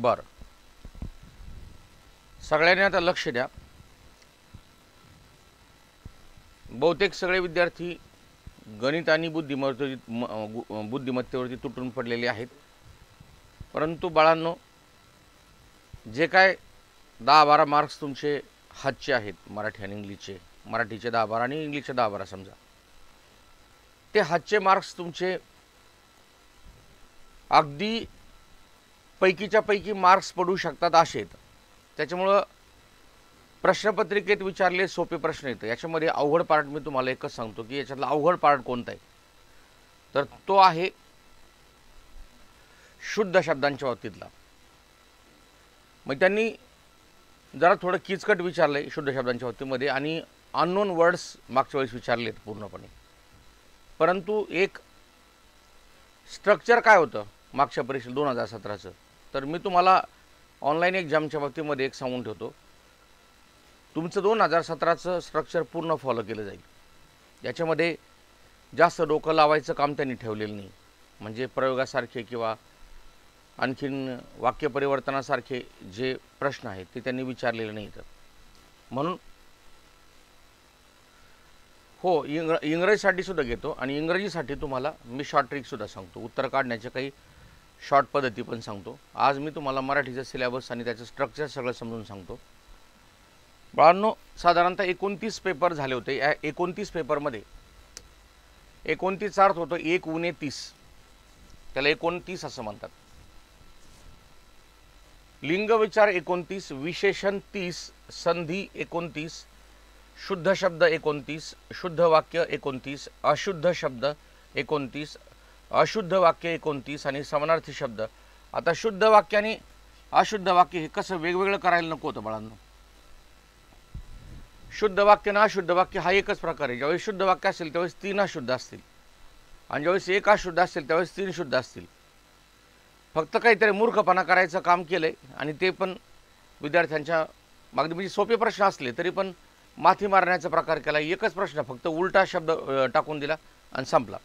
बरं. सगळ्यांनी आता लक्ष द्या. बहुतेक सगळे विद्यार्थी गणित आणि बुद्धिमत्ते बुद्धिमत्तेवरती तुटून पडलेले आहेत. परंतु बाळांनो जे काय दहा बारा मार्क्स तुमचे हातचे आहेत मराठी आणि इंग्लिशचे. मराठीचे दहा बारा आणि इंग्लिशचे दहा बारा समजा. ते हातचे मार्क्स तुमचे अगदी पैकीच्या पैकी मार्क्स पडू शकतात असे आहेत त्याच्यामुळं प्रश्नपत्रिकेत विचारले सोपे प्रश्न येतं. याच्यामध्ये अवघड पार्ट मी तुम्हाला एकच सांगतो की याच्यातला अवघड पार्ट कोणता आहे? तर तो आहे शुद्ध शब्दांच्या बाबतीतला. मग त्यांनी जरा थोडं किचकट विचारलं आहे शुद्ध शब्दांच्या बाबतीमध्ये आणि अननोन वर्ड्स मागच्या वेळेस विचारलेत पूर्णपणे. परंतु एक स्ट्रक्चर काय होतं मागच्या परीक्षेत दोन हजार सतराचं? तर मी तुम्हाला ऑनलाईन एक्झामच्या बाबतीमध्ये एक सांगून ठेवतो. तुमचं दोन हजार सतराचं स्ट्रक्चर पूर्ण फॉलो केलं जाईल. याच्यामध्ये जास्त डोकं लावायचं काम त्यांनी ठेवलेलं नाही. म्हणजे प्रयोगासारखे किंवा आणखीन वाक्यपरिवर्तनासारखे जे प्रश्न आहेत ते त्यांनी विचारलेले नाही तर म्हणून हो इंग्र इंग्रजीसाठी सुद्धा घेतो आणि इंग्रजीसाठी तुम्हाला मी शॉर्ट ट्रिकसुद्धा सांगतो. उत्तर काढण्याच्या काही शॉर्ट पद्धती पण सांगतो. आज मी तुम्हाला मराठीचं सिलेबस आणि त्याचं स्ट्रक्चर सगळं समजून सांगतो. बाळांनो साधारणतः एकोणतीस पेपर झाले होते. या एकोणतीस पेपरमध्ये एकोणतीस अर्थ होतो एक उणे तीस. त्याला एकोणतीस असं म्हणतात. लिंग विचार एकोणतीस विशेषण तीस संधी एकोणतीस शुद्ध शब्द एकोणतीस शुद्ध वाक्य एकोणतीस अशुद्ध शब्द एकोणतीस अशुद्ध वाक्य एकोणतीस आणि समानार्थी शब्द. आता शुद्ध वाक्य आणि अशुद्ध वाक्य हे कसं वेगवेगळं करायला नको होतं बाळांनो? शुद्ध वाक्य ना अशुद्ध वाक्य हा एकच प्रकार आहे. ज्यावेळेस शुद्ध वाक्य असेल त्यावेळेस तीन अशुद्ध असतील. आणि ज्यावेळेस एक अशुद्ध असेल त्यावेळेस तीन शुद्ध असतील. फक्त काहीतरी मूर्खपणा करायचं काम केलं आहे आणि ते पण विद्यार्थ्यांच्या मागणी म्हणजे सोपे प्रश्न असले तरी पण माथी मारण्याचा प्रकार केला. एकच प्रश्न फक्त उलटा शब्द टाकून दिला आणि संपला.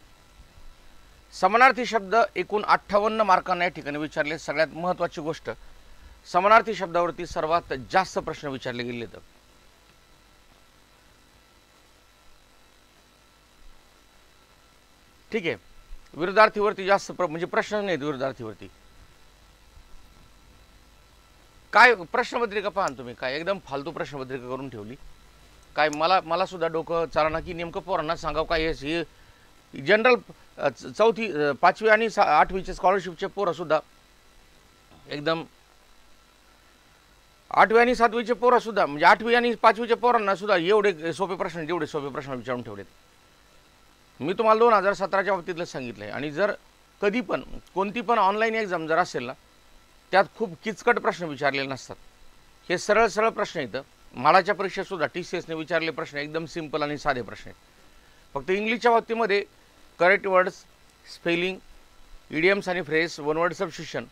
समानार्थी शब्द एकूण अठ्ठावन्न मार्कांना या ठिकाणी विचारले. सगळ्यात महत्त्वाची गोष्ट समानार्थी शब्दावरती सर्वात जास्त प्रश्न विचारले गेले तर. ठीक आहे. विरोधार्थीवरती जास्त प्र म्हणजे प्रश्न नाहीत विरोधार्थीवरती काय प्रश्नपत्रिका पहा ना तुम्ही. काय एकदम फालतू प्रश्नपत्रिका करून ठेवली. काय मला मला सुद्धा डोकं चालना की नेमकं पोरांना सांगावं काय हे जनरल चौथी पाचवी आणि सा आठवीचे स्कॉलरशिपचे पोरंसुद्धा एकदम आठवी आणि सातवीचे पोरंसुद्धा म्हणजे आठवी आणि पाचवीच्या पोरांना सुद्धा एवढे सोपे प्रश्न जेवढे सोपे प्रश्न विचारून ठेवलेत. मी तुम्हाला दोन हजार सतराच्या बाबतीतलं सांगितलं आहे आणि जर कधी पण कोणती पण ऑनलाईन एक्झाम जर असेल ना त्यात खूप किचकट प्रश्न विचारलेले नसतात. हे सरळ सरळ प्रश्न येतं मालाच्या परीक्षेतसुद्धा टी सी एसने विचारले प्रश्न एकदम सिंपल आणि साधे प्रश्न आहेत. फक्त इंग्लिशच्या बाबतीमध्ये करेक्ट वर्ड्स स्पेलिंग इडियम्स आणि फ्रेस वन वर्ड सबस्टिट्यूशन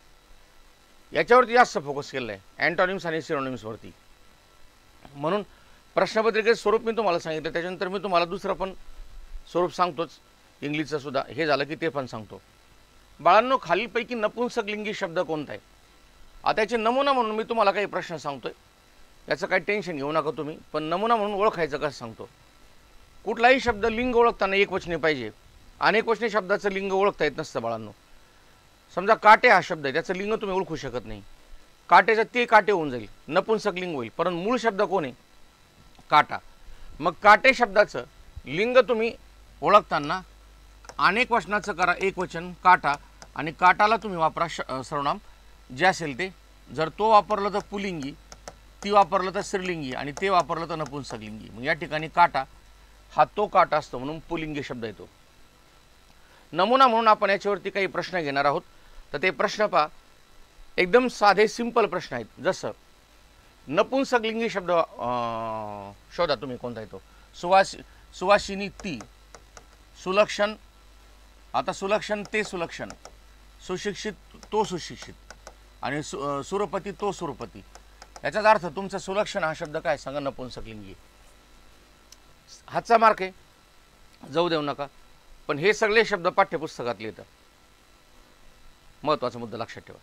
याच्यावरती जास्त फोकस केलं आहे अँटॉनिम्स आणि सिरोनिम्सवरती म्हणून प्रश्नपत्रिकेचं स्वरूप मी तुम्हाला सांगितलं. त्याच्यानंतर मी तुम्हाला दुसरं पण स्वरूप सांगतोच. इंग्लिशचं सुद्धा. हे झालं की ते पण सांगतो. बाळांनो खालीलपैकी नपुंसकलिंगी शब्द कोणता आहे आता याचे नमुना म्हणून मी तुम्हाला काही प्रश्न सांगतो आहे याचं काही टेन्शन घेऊ नका तुम्ही. पण नमुना म्हणून ओळखायचं कसं सांगतो? कुठलाही शब्द लिंग ओळखताना एक वचने पाहिजे. अनेक वचने शब्दाचं लिंग ओळखता येत नसतं बाळांनो. समजा काटे हा शब्द आहे त्याचं लिंग तुम्ही ओळखू शकत नाही. काटेचं ते काटे होऊन जाईल नपुंसक लिंग होईल. परंतु मूळ शब्द कोण आहे? काटा. मग काटे शब्दाचं लिंग तुम्ही ओळखताना अनेक वचनाचं करा एक वचन काटा. आणि काटाला तुम्ही वापरा श सर्वनाम. जे असेल ते. जर तो वापरलं तर पुलिंगी ती वापरलं तर स्त्रीलिंगी आणि ते वापरलं तर नपुंसकलिंगी. मग या ठिकाणी काटा हा तो काटा असतो म्हणून पुलिंगी शब्द येतो. नमुना म्हणून आपण याच्यावरती काही प्रश्न घेणार आहोत. तर ते प्रश्न पहा. एकदम साधे सिंपल प्रश्न आहेत. जसं नपुंसकलिंगी शब्द शोधा तुम्ही कोणता येतो. सुवास सुवासिनी ती सुलक्षण आता सुलक्षण ते सुलक्षण. सुशिक्षित तो सुशिक्षित. आणि सु सुरपती तो सुरपती. याचाच अर्थ तुमचं सुलक्षण हा शब्द काय? सांगा नपुंसकलिंगी. हातचा मार्क आहे. जाऊ देऊ नका. पण हे सगळे शब्द पाठ्यपुस्तकातले येतात. महत्त्वाचा मुद्दा लक्षात ठेवा.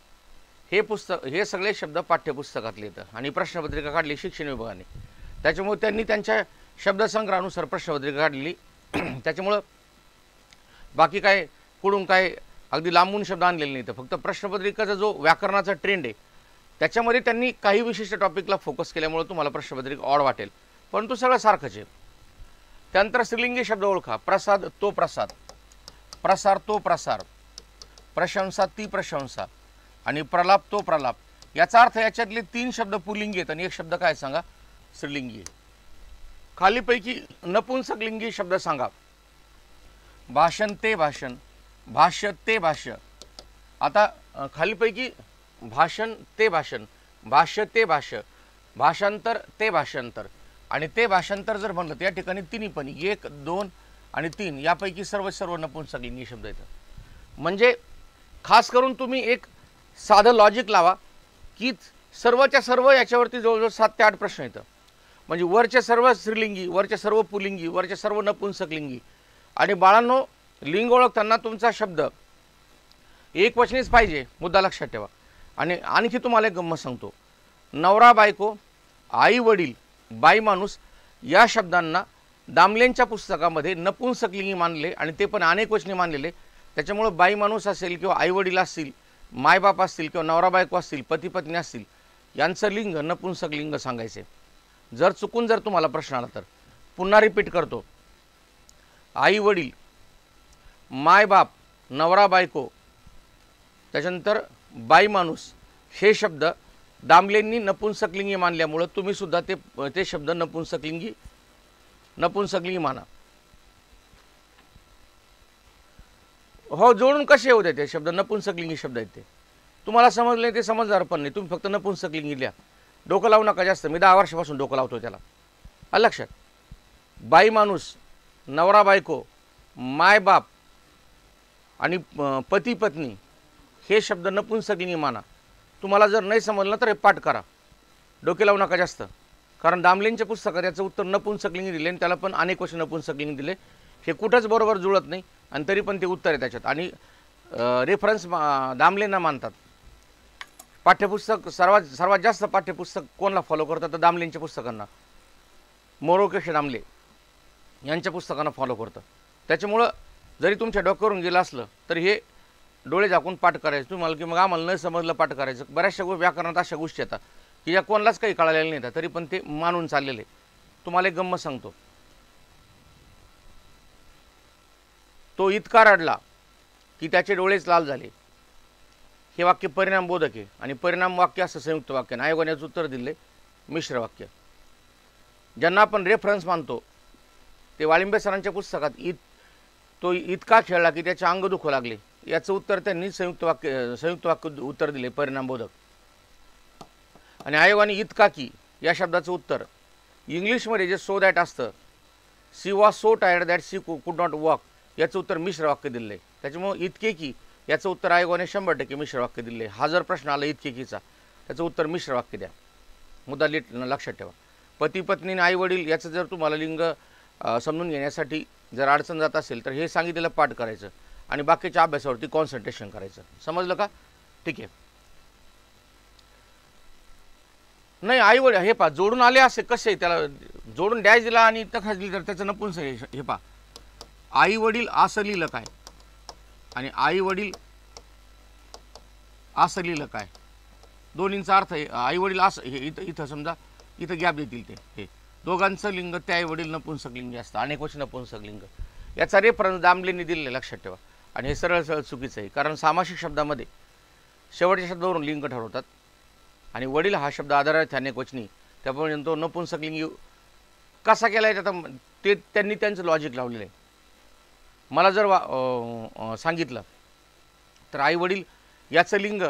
हे पुस्तक हे सगळे शब्द पाठ्यपुस्तकातले येतं आणि प्रश्नपत्रिका काढली शिक्षण विभागाने. त्याच्यामुळे त्यांनी त्यांच्या शब्दसंग्रहानुसार प्रश्नपत्रिका काढलेली त्याच्यामुळं बाकी काय कुठून काय अगदी लांबून शब्द आणलेले नाही तर फक्त प्रश्नपत्रिकाचा जो व्याकरणाचा ट्रेंड आहे त्याच्यामध्ये त्यांनी काही विशिष्ट टॉपिकला फोकस केल्यामुळे तुम्हाला प्रश्नपत्रिका ऑड वाटेल. परंतु सगळं सारखंच आहे. त्यानंतर स्त्रीलिंगी शब्द ओळखा. प्रसाद तो प्रसाद. प्रसार तो प्रसार. प्रशंसा ती प्रशंसा. आणि प्रलाप तो प्रलाप. याचा अर्थ याच्यातले तीन शब्द पुलिंगी आहेत आणि एक शब्द काय सांगा? स्त्रीलिंगी आहे. खालीपैकी नपुंसकलिंगी शब्द सांगा. भाषण ते भाषण. भाष्य ते भाष्य. आता खालीपैकी भाषण ते भाषण. भाष्य ते भाष्य. भाषांतर ते भाषांतर. आणि ते भाषांतर जर म्हणलं तर या ठिकाणी तिन्ही पण एक दोन आणि तीन यापैकी सर्व सर्व नपुंसकलिंगी शब्द येतात. म्हणजे खास करून तुम्ही एक साधं लॉजिक लावा की सर्वच्या सर्व याच्यावरती जवळजवळ सात ते आठ प्रश्न येतं म्हणजे वरचे सर्व स्त्रीलिंगी वरचे सर्व पुलिंगी वरचे सर्व नपुंसकलिंगी. आणि बाळांनो लिंग ओळखताना तुमचा शब्द एक वचनीच पाहिजे मुद्दा लक्षात ठेवा. आणि आणखी तुम्हाला एक गंमत सांगतो. नवरा बायको आई वडील बाई माणूस या शब्दांना दामलेंच्या पुस्तकामध्ये नपुंसकलिंगी मानले आणि ते पण अनेक वचने मानलेले. त्याच्यामुळं बाई माणूस असेल किंवा आईवडील असतील मायबाप असतील किंवा नवरा बायको असतील पती पत्नी असतील यांचं लिंग नपुंसक लिंग सांगायचे. जर चुकून जर तुम्हाला प्रश्न आला तर. पुन्हा रिपीट करतो. आईवडील मायबाप नवरा बायको त्याच्यानंतर बाई माणूस हे शब्द दामलेंनी नपुंसकलिंगी मानल्यामुळं तुम्ही सुद्धा ते ते शब्द नपुंसकलिंगी नपुंसकलिंगी माना. हो जोडून कसे होते ते शब्द? नपुंसकलिंगी शब्द आहेत ते. तुम्हाला समजले ते समजणार पण नाही. तुम्ही फक्त नपुंसकलिंगी लिहा. डोकं लावू नका जास्त. मी दहा वर्षापासून डोकं लावतो त्याला. आलं लक्षात. बाई माणूस नवरा बायको मायबाप आणि पती पत्नी हे शब्द नपुंसकलिंगी माना. तुम्हाला जर नाही समजलं तर हे पाठ करा. डोके लावू नका जास्त. कारण दामलेंच्या पुस्तकात याचं उत्तर नपुंसकलिंग दिले आणि त्याला पण अनेक वर्ष नपुंसकलिंग दिले. हे कुठंच बरोबर जुळत नाही आणि तरी पण ते उत्तर आहे त्याच्यात. आणि रेफरन्स दामलेंना मानतात. पाठ्यपुस्तक सर्वात सर्वात जास्त पाठ्यपुस्तक कोणला फॉलो करतात? तर दामलेंच्या पुस्तकांना. मोरोकेश दामले यांच्या पुस्तकांना फॉलो करतं त्याच्यामुळं जरी तुमच्या डोक्यावरून गेलं असलं तर हे डोळे झाकून पाठ करायचं. तुम्हाला की मग आम्हाला न समजलं पाठ करायचं. बऱ्याचशा गो- व्याकरणात अशा गोष्टी येतात की या कोणालाच काही कळालेल्या नाही. तरी पण ते मानून चाललेले. तुम्हाला एक गंमत सांगतो. तो इतका रडला की त्याचे डोळेच लाल झाले. हे वाक्य परिणाम बोधक आहे आणि परिणाम वाक्य असं संयुक्त वाक्य आहे. आयोगाने याचं उत्तर दिले मिश्र वाक्य. ज्यांना आपण रेफरन्स मानतो ते वाळिंबे सरांच्या पुस्तकात इत तो इतका खेळला की त्याचे अंग दुखू लागले. याचं उत्तर त्यांनी संयुक्त वाक्य संयुक्त वाक्य उत्तर दिले परिणामबोधक. आणि आयोगाने इतका की या शब्दाचं उत्तर इंग्लिशमध्ये जे सो दॅट असतं she was so tired that she could not walk याचं उत्तर मिश्र वाक्य दिले त्याच्यामुळं इतके की याचं उत्तर आयोगाने शंभर टक्के मिश्र वाक्य दिले हा जर प्रश्न आला इतके कीचा. त्याचं उत्तर मिश्र वाक्य द्या. मुद्दा लीट लक्षात ठेवा. पती पत्नी आई वडील याचं जर तुम्हाला लिंग समजून घेण्यासाठी जर अडचण जात असेल तर हे सांगितलेलं पाठ करायचं. आणि बाकीच्या अभ्यासावरती कॉन्सन्ट्रेशन करायचं. समजलं का? ठीक आहे. नाही आई वडील हे पा जोडून आले असे कसे? त्याला जोडून डॅश दिला आणि तखास दिली तर त्याचं नपुंस हे पा आई वडील असं लिहिलं काय? आणि आई वडील असं लिहिलं काय? दोन्हींचा अर्थ आहे आई वडील असं हे इथं इथं समजा इथं गॅप देतील ते. हे दोघांचं लिंग ते आई वडील नपुंसक लिंग असतं अनेक वर्ष नपुंसक लिंग. याचा रेफरन्स दामलेंनी दिलेला लक्षात ठेवा. आणि हे सरळ सरळ चुकीचं आहे. कारण सामासिक शब्दामध्ये शेवटच्या शब्दावरून लिंग ठरवतात आणि वडील हा शब्द आधारार्थ अनेक वचनी. त्यामुळे तो नपुंसक लिंग कसा केला आहे त्याचा ते त्यांनी त्यांचं लॉजिक लावलेलं आहे. मला जर वा सांगितलं तर आई वडील याचं लिंग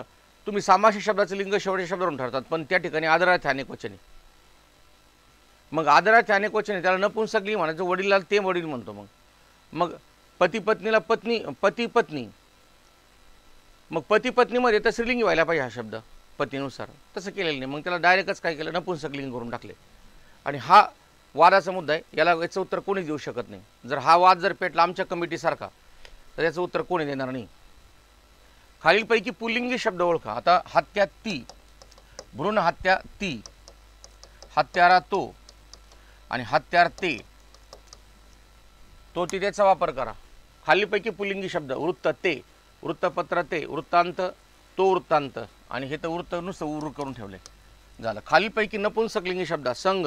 तुम्ही सामासिक शब्दाचं लिंग शेवटच्या शब्दावरून ठरतात पण त्या ठिकाणी आदरार्थ अनेक वचने. मग आदरार्थ अनेक वचने त्याला नपुंसक लिंग म्हणायचं वडीलला ते वडील म्हणतो मग. मग पती पत्नीला पत्नी पती पत्नी मग पती पत्नीमध्ये तर स्त्रीलिंगी व्हायला पाहिजे हा शब्द पतीनुसार. तसं केलेलं नाही. मग त्याला डायरेक्टच काय केलं नपुंसकलिंग करून टाकले. आणि हा वादाचा मुद्दा आहे. याला याचं उत्तर कोणीच देऊ शकत नाही. जर हा वाद जर पेटला आमच्या कमिटीसारखा तर याचं उत्तर कोणी देणार नाही. खालीलपैकी पुल्लिंगी शब्द ओळखा. आता हत्या ती. भ्रूण हत्या ती. हत्यारा तो. आणि हत्यार ते. तो तिथेचा वापर करा. खालीपैकी पुलिंगी शब्द वृत्त ते वृत्तपत्र ते वृत्तांत तो वृत्तांत. आणि हे तर वृत्त नुसतं उर करून ठेवले. झालं. खालीपैकी नपुंसकलिंगी शब्द संघ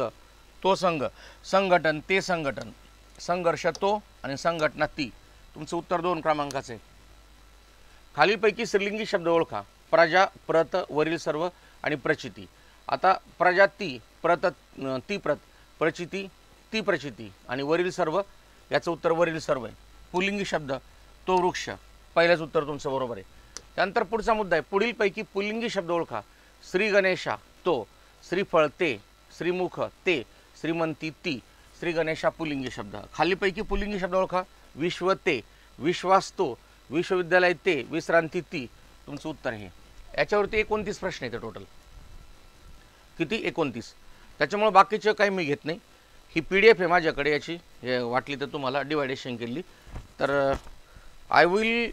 तो संघ. संघटन ते संघटन. संघर्ष तो आणि संघटना ती. तुमचं उत्तर दोन क्रमांकाचे. खालीपैकी स्त्रीलिंगी शब्द ओळखा. प्रजा प्रत वरील सर्व आणि प्रचिती. आता प्रजा ती प्रत ती प्रत. प्रचिती ती प्रचिती. आणि वरील सर्व याचं उत्तर वरील सर्व आहे. पुलिंगी शब्द तो वृक्ष. पहिलंच उत्तर तुमचं बरोबर आहे. त्यानंतर पुढचा मुद्दा आहे. पुढीलपैकी पुलिंगी शब्द ओळखा. श्री गणेशा तो. श्रीफळ ते. श्रीमुख ते. श्रीमंती ती. श्री गणेशा पुलिंगी शब्द. खालीपैकी पुलिंगी शब्द ओळखा. विश्व ते. विश्वास तो. विश्वविद्यालय ते. विश्रांती ती. तुमचं उत्तर हे. याच्यावरती एकोणतीस प्रश्न येते टोटल किती? एकोणतीस. त्याच्यामुळे बाकीचं काही मी घेत नाही. ही पी डी एफ आहे माझ्याकडे याची. वाटली तर तुम्हाला डिवायडेशन केली. तर I will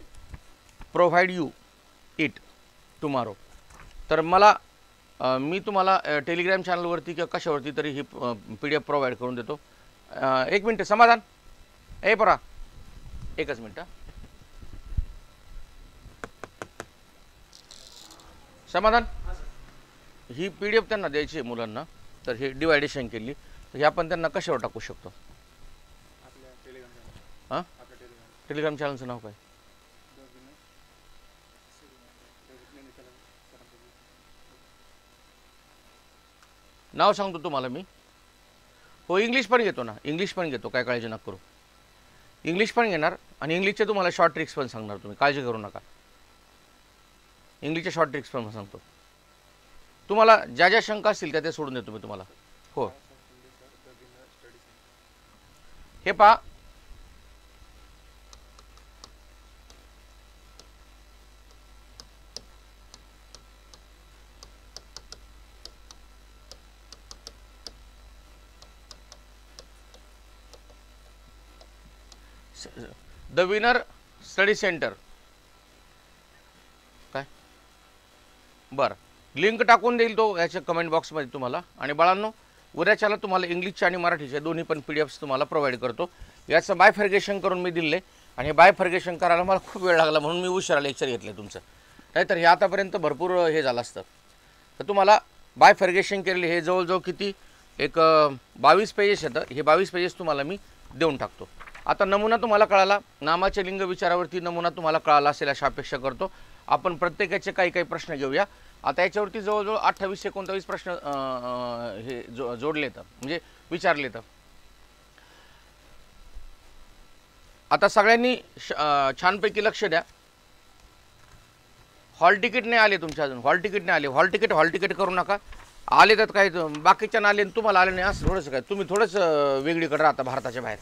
provide you it tomorrow तर मला uh, मी तुम्हाला uh, टेलिग्राम चॅनलवरती किंवा कशावरती तरी ही पी डी एफ प्रोव्हाइड करून देतो. Uh, एक मिनटं समाधान? ए परा. एकच मिनटं समाधान? ही पी डी एफ त्यांना द्यायची आहे मुलांना. तर हे डिवायडेशन केली. तर हे आपण त्यांना कशावर टाकू शकतो आपल्या टेलिग्राम चॅनल हां आपल्या टेलिग्राम चॅनलचं नाव काय? नाव सांगतो तुम्हाला मी. हो इंग्लिश पण घेतो ना. इंग्लिश पण घेतो काय काळजी नका करू. इंग्लिश पण घेणार आणि इंग्लिशचे तुम्हाला शॉर्ट ट्रिक्स पण सांगणार तुम्ही. काळजी करू नका. इंग्लिशचे शॉर्ट ट्रिक्स पण सांगतो. तुम्हाला ज्या ज्या शंका असतील त्या ते सोडून देतो मी तुम्हाला. हो. हे पहा द विनर स्टडी सेंटर काय? बरं. लिंक टाकून देईल तो याच्या कमेंट बॉक्समध्ये तुम्हाला. आणि बाळांनो उद्याच्याला तुम्हाला इंग्लिशचे आणि मराठीचे दोन्ही पण पी डी एफ्स तुम्हाला प्रोव्हाइड करतो. याचं बायफर्गेशन करून मी दिले आणि हे बायफर्गेशन करायला मला खूप वेळ लागला म्हणून मी उशिरा लेक्चर घेतलं तुमचं. नाहीतर हे आतापर्यंत भरपूर हे झालं असतं. तर तुम्हाला बायफर्गेशन केलेले हे जवळजवळ किती? एक बावीस पेजेस येतं. हे बावीस पेजेस तुम्हाला मी देऊन टाकतो. आता नमुना तुम्हाला कळाला. नामाच्या लिंग विचारावरती नमुना तुम्हाला कळाला असेल अशा अपेक्षा करतो. आपण प्रत्येकाचे काही काही प्रश्न घेऊया. आता याच्यावरती जवळजवळ अठ्ठावीस एकोणतावीस प्रश्न हे जो जोडले तर म्हणजे विचारले तर. आता सगळ्यांनी श- छानपैकी लक्ष द्या. हॉल तिकीट नाही आले तुमच्या अजून. हॉल तिकीट नाही आले. हॉल तिकीट हॉल तिकीट करू नका. आले तर काही बाकीच्या आले आणि तुम्हाला आले नाही. असं थोडंसं काय तुम्ही थोडंसं वेगळीकडे राहता भारताच्या बाहेर.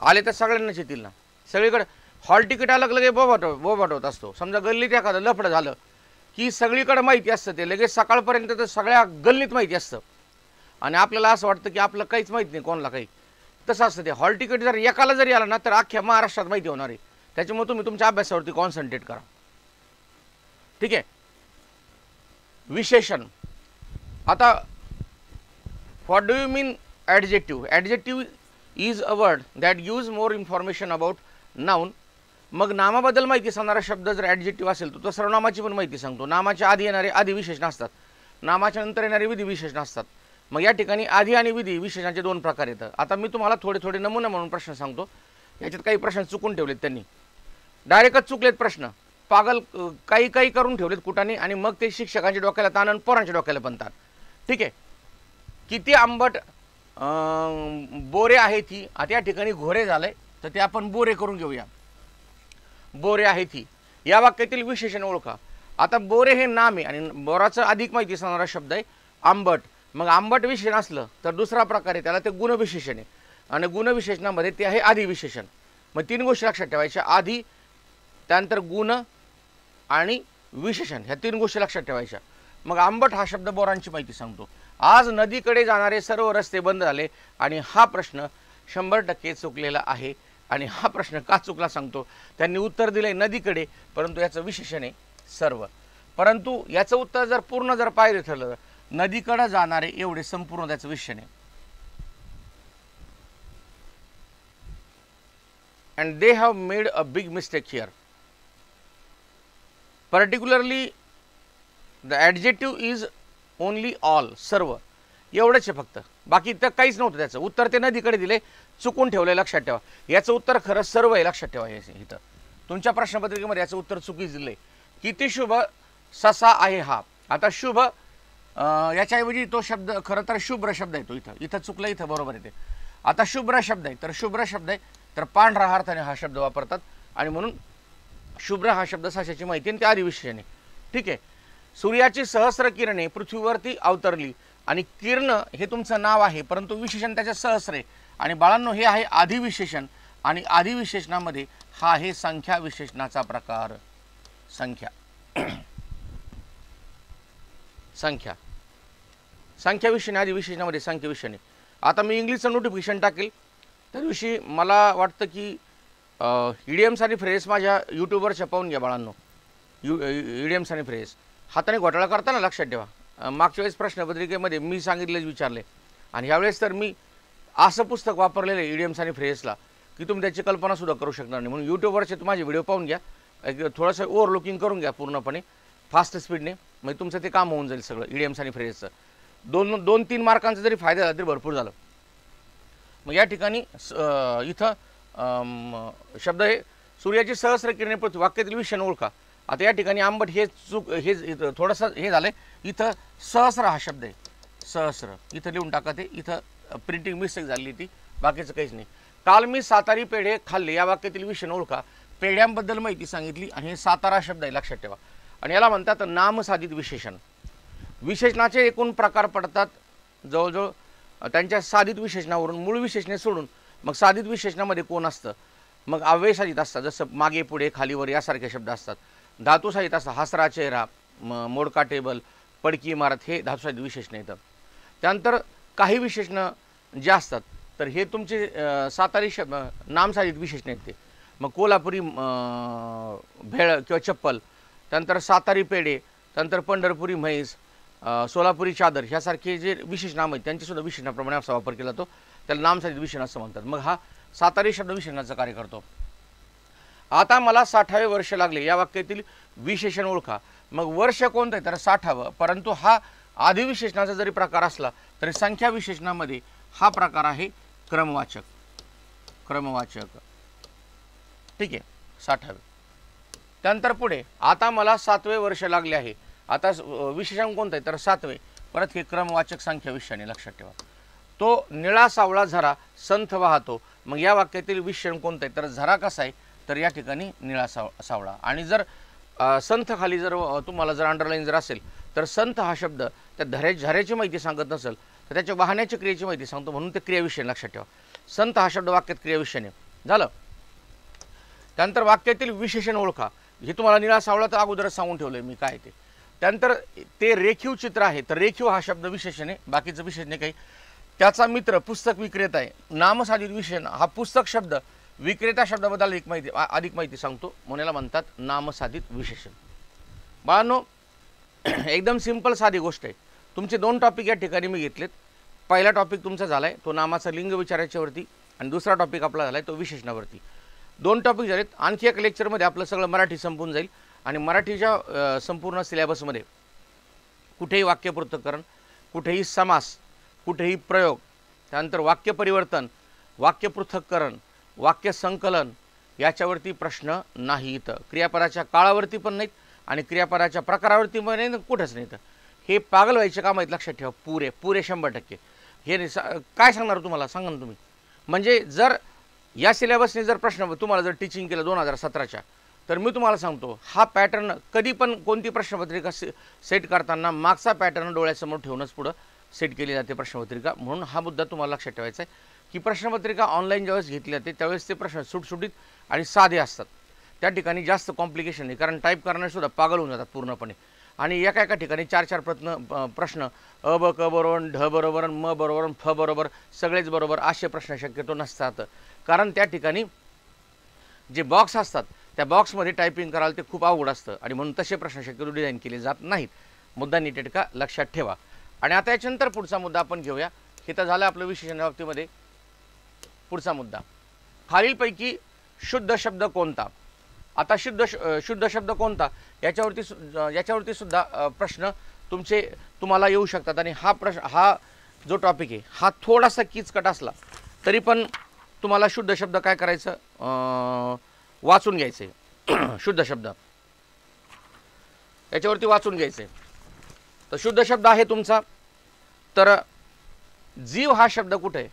आले तर सगळ्यांनाच येतील ना. सगळीकडे हॉल तिकीट आलं लगे बोबाट बोबाट होत असतो. समजा गल्लीत एखादं लफडं झालं की सगळीकडे माहिती असतं ते. लगेच सकाळपर्यंत तर सगळ्या गल्लीत माहिती असतं. आणि आपल्याला असं वाटतं की आपलं काहीच माहीत नाही कोणाला काही. तसं असतं ते. हॉल तिकीट जर एकाला जरी आलं ना तर अख्ख्या महाराष्ट्रात माहिती होणार आहे. त्याच्यामुळे तुम्ही तुमच्या अभ्यासावरती कॉन्सन्ट्रेट करा. ठीक आहे? विशेषण. आता what do you mean adjective adjective is a word that use more information about noun मग नामाबद्दल माहिती सांगणारा शब्द जर ॲडजेक्टिव्ह असेल तर तो सर्वनामाची पण माहिती सांगतो. नामाच्या आधी येणारे आधी विशेषण असतात. नामाच्या नंतर येणारे विधी विशेषण असतात. मग या ठिकाणी आधी आणि विधी विशेषणाचे दोन प्रकार येतात. आता मी तुम्हाला थोडे थोडे नमुना म्हणून प्रश्न सांगतो. याच्यात काही प्रश्न चुकून ठेवलेत त्यांनी. डायरेक्टच चुकलेत प्रश्न. पागल काही काही करून ठेवलेत कुठाने आणि मग ते शिक्षकांच्या डोक्याला ताण आणि पोरांच्या डोक्याला पण ताण. ठीक आहे? किती आंबट बोरे आहे ती. आता या ठिकाणी घोरे झालंय तर ते आपण बोरे करून घेऊया. बोरे आहे ती. या वाक्यातील विशेषण ओळखा. आता बोरे हे नाम आहे आणि बोराचं अधिक माहिती सांगणारा शब्द आहे आंबट. मग आंबट विशेषण असलं तर दुसरा प्रकार आहे त्याला ते गुणविशेषण आहे. आणि गुणविशेषणामध्ये ते आहे आधी विशेषण. मग तीन गोष्टी लक्षात ठेवायच्या. आधी त्यानंतर गुण आणि विशेषण. ह्या तीन गोष्टी लक्षात ठेवायच्या. मग आंबट हा शब्द बोरांची माहिती सांगतो. आज नदीकडे जाणारे सर्व रस्ते बंद झाले आणि हा प्रश्न शंभर टक्के चुकलेला आहे आणि हा प्रश्न का चुकला सांगतो? त्यांनी उत्तर दिले नदीकडे परंतु याचं विशेषण आहे सर्व. परंतु याचं उत्तर जर पूर्ण जर पाहिलं ठरलं नदीकडं जाणारे एवढे संपूर्ण त्याचं विषय आहे. And they have made a big mistake here particularly the adjective is only all सर्व. एवढंच आहे फक्त. बाकी तर काहीच नव्हतं त्याचं. उत्तर ते नदीकडे दिले. चुकून ठेवलं लक्षात ठेवा. याचं उत्तर खरं सर्व आहे लक्षात ठेवा इथं. तुमच्या प्रश्नपत्रिकेमध्ये याचं उत्तर चुकीच आहे किती शुभ ससा आहे हा. आता शुभ याच्याऐवजी तो शब्द खरं तर शुभ्र शब्द आहे तो इथं. इथं चुकलं इथं बरोबर येते आता शुभ्र शब्द आहे. तर शुभ्र शब्द आहे. तर पांढरा अर्थाने हा शब्द वापरतात. आणि म्हणून शुभ्र हा शब्द साशाची माहिती आणि आधी विषयाने ठीक आहे? सूर्याची सहस्र किरणे पृथ्वीवरती अवतरली. आणि किरण हे तुमचं नाव आहे परंतु विशेषण त्याच्या सहस्रे आणि बाळांनो हे आहे आधिविशेषण. आणि आधिविशेषणामध्ये हा आहे संख्या विशेषणाचा प्रकार. संख्या. संख्या. संख्या विषयने आधी विशेषणामध्ये संख्या विषयाने आता मी इंग्लिशचं नोटिफिकेशन टाकेल. त्या दिवशी मला वाटतं की इडियम्स आणि फ्रेस माझ्या यूट्यूबवर छपावून घ्या बाळांनो. यू इडियम्स आणि फ्रेस हाताने घोटाळा करताना लक्षात ठेवा. मागच्या वेळेस प्रश्नपत्रिकेमध्ये मी सांगितलेच विचारले. आणि ह्यावेळेस तर मी असं पुस्तक वापरलेलं आहे ईडीएम्स आणि फ्रेसला की तुम्ही त्याची कल्पनासुद्धा करू शकणार नाही. म्हणून यूट्यूबवरचे तुम्ही माझे व्हिडिओ पाहून घ्या. एक थोडंसं ओव्हरलुकिंग करून घ्या पूर्णपणे फास्ट स्पीडने म्हणजे तुमचं ते काम होऊन जाईल सगळं ईडीएम्स आणि फ्रेसचं दोन दोन तीन मार्कांचा जरी फायदा झाला तरी भरपूर झालं. मग या ठिकाणी स- इथं शब्द हे सूर्याची सहस्र किरणे पृथ्वी. वाक्यातील विषण ओळखा. आता या ठिकाणी आंबट हे चूक हे इथं थोडंसं हे झालंय. इथं सहस्र हा शब्द आहे. सहस्र. इथं लिहून टाका ते. इथं प्रिंटिंग मिस्टेक झाली ती. बाकीचं काहीच नाही. काल मी सातारी पेढे खाल्ले. या वाक्यातील विषण ओळखा. पेढ्यांबद्दल माहिती सांगितली आणि हे सातारा शब्द आहे लक्षात ठेवा. आणि याला म्हणतात नामसाधित विशेषण. विशेषणाचे एकूण प्रकार पडतात जवळजवळ त्यांच्या साधित विशेषणावरून मूळ विशेषणे सोडून मग साधित विशेषणामध्ये कोण असतं? मग अव्ययसाधित असतात. जसं मागे पुढे खालीवर यासारखे शब्द असतात. धातूसाहित असं हसरा चेहरा म मोडका टेबल पडकी इमारत हे धातुसाहित विशेषणं येतं त्यानंतर काही विशेषणं जे असतात तर हे तुमचे सातारी शब्द नामसाहित विशेषणं येते मग कोल्हापुरी भेळ किंवा चप्पल त्यानंतर सातारी पेढे त्यानंतर पंढरपुरी म्हैस सोलापुरी चादर ह्यासारखे जे विशेष नाम आहेत त्यांचेसुद्धा विशेषणाप्रमाणे असा वापर केला जातो. त्याला नामसाधित विशेषण असं म्हणतात. मग हा सातारी शब्द विशेषणाचं कार्य करतो. आता मला साठावे वर्ष लागले. या वाक्यातील विशेषण ओळखा. मग वर्ष कोणतं आहे? तर साठावं. परंतु हा आदिविशेषणाचा जरी प्रकार असला तरी संख्या विशेषणामध्ये हा प्रकार आहे क्रमवाचक. क्रमवाचक. ठीक आहे. साठावे. त्यानंतर पुढे आता मला सातवे वर्ष लागले आहे. आता विशेषण कोणतं आहे? तर सातवे. परत हे क्रमवाचक संख्या विषयाने लक्षात ठेवा. तो निळा सावळा झरा संथ वाहतो. मग या वाक्यातील विशेषण कोणतं आहे? तर झरा कसा आहे? तर या ठिकाणी निळा साव सावळा. आणि जर संथ खाली जर तुम्हाला जर अंडरलाईन जर असेल तर संथ हा शब्द त्या धऱ्या झऱ्याची माहिती सांगत नसेल तर त्याच्या वाहण्याच्या क्रियेची माहिती सांगतो. म्हणून ते क्रियाविषय लक्षात ठेवा. संत हा शब्द वाक्यात क्रियाविषयाने झालं? त्यानंतर वाक्यातील विशेषण ओळखा. हे तुम्हाला निळा सावळा तर अगोदरच सांगून ठेवलं मी काय ते. त्यानंतर ते रेखीव चित्र आहे. तर रेखीव हा शब्द विशेषणे बाकीचं विशेषणे काही. त्याचा मित्र पुस्तक विक्रेता आहे. नामसाधित विशेषण. हा पुस्तक शब्द विक्रेता शब्दाबद्दल एक माहिती अधिक माहिती सांगतो. म्हणायला म्हणतात नामसाधित विशेषण. बाळांनो एकदम सिंपल साधी गोष्ट आहे. तुमचे दोन टॉपिक या ठिकाणी मी घेतलेत. पहिला टॉपिक तुमचा झाला आहे तो नामाचा लिंग विचारायच्यावरती आणि दुसरा टॉपिक आपला झाला आहे तो विशेषणावरती. दोन टॉपिक झालेत. आणखी एक लेक्चरमध्ये आपलं सगळं मराठी संपून जाईल. आणि मराठीच्या संपूर्ण सिलेबसमध्ये कुठेही वाक्यपृथक्करण कुठेही समास कुठेही प्रयोग त्यानंतर वाक्य परिवर्तन वाक्य संकलन याच्यावरती प्रश्न नाही इथं क्रियापदाच्या काळावरती पण नाहीत आणि क्रियापदाच्या प्रकारावरती पण नाही कुठंच नाही इथं हे पागल व्हायचे काम आहेत लक्षात ठेवा. पुरे पुरे शंभर टक्के. हे सा- काय सांगणार तुम्हाला? सांगा ना तुम्ही. म्हणजे जर या सिलेबसने जर प्रश्न तुम्हाला जर टीचिंग केलं दोन हजार सतराच्या तर मी तुम्हाला सांगतो हा पॅटर्न कधी पण कोणती प्रश्नपत्रिका से सेट करताना मागचा पॅटर्न डोळ्यासमोर ठेवूनच पुढं सेट केली जाते प्रश्नपत्रिका. म्हणून हा मुद्दा तुम्हाला लक्षात ठेवायचा आहे. की प्रश्नपत्रिका ऑनलाईन ज्यावेळेस घेतली जाते त्यावेळेस ते प्रश्न सुटसुटीत आणि साधे असतात. त्या ठिकाणी जास्त कॉम्प्लिकेशन नाही कारण टाईप करण्यासुद्धा पागल होऊन जातात पूर्णपणे. आणि एका एका ठिकाणी चार चार प्रश्न प्रश्न अ ब क बरोबर ढ बरोबर म बरोबर फ बरोबर सगळेच बरोबर असे प्रश्न शक्यतो नसतात. कारण त्या ठिकाणी जे बॉक्स असतात त्या बॉक्समध्ये टायपिंग करायला ते खूप अवघड असतं. आणि म्हणून तसे प्रश्न शक्यतो डिझाईन केले जात नाहीत. मुद्दा नीटेटका लक्षात ठेवा. आणि आता याच्यानंतर पुढचा मुद्दा आपण घेऊया. हे तर झालं आपलं विशेषण बाबतीमध्ये. पुढचा मुद्दा. खालीलपैकी शुद्ध शब्द कोणता? आता शुद्ध शुद्ध शब्द कोणता? याच्यावरती सु याच्यावरती सुद्धा प्रश्न तुमचे तुम्हाला येऊ शकतात. आणि हा प्रश्न हा जो टॉपिक आहे हा थोडासा किचकट असला तरी पण तुम्हाला शुद्ध शब्द काय करायचं? वाचून घ्यायचे शुद्ध शब्द. याच्यावरती वाचून घ्यायचे तर शुद्ध शब्द आहे तुमचा. तर जीव हा शब्द कुठे? आहे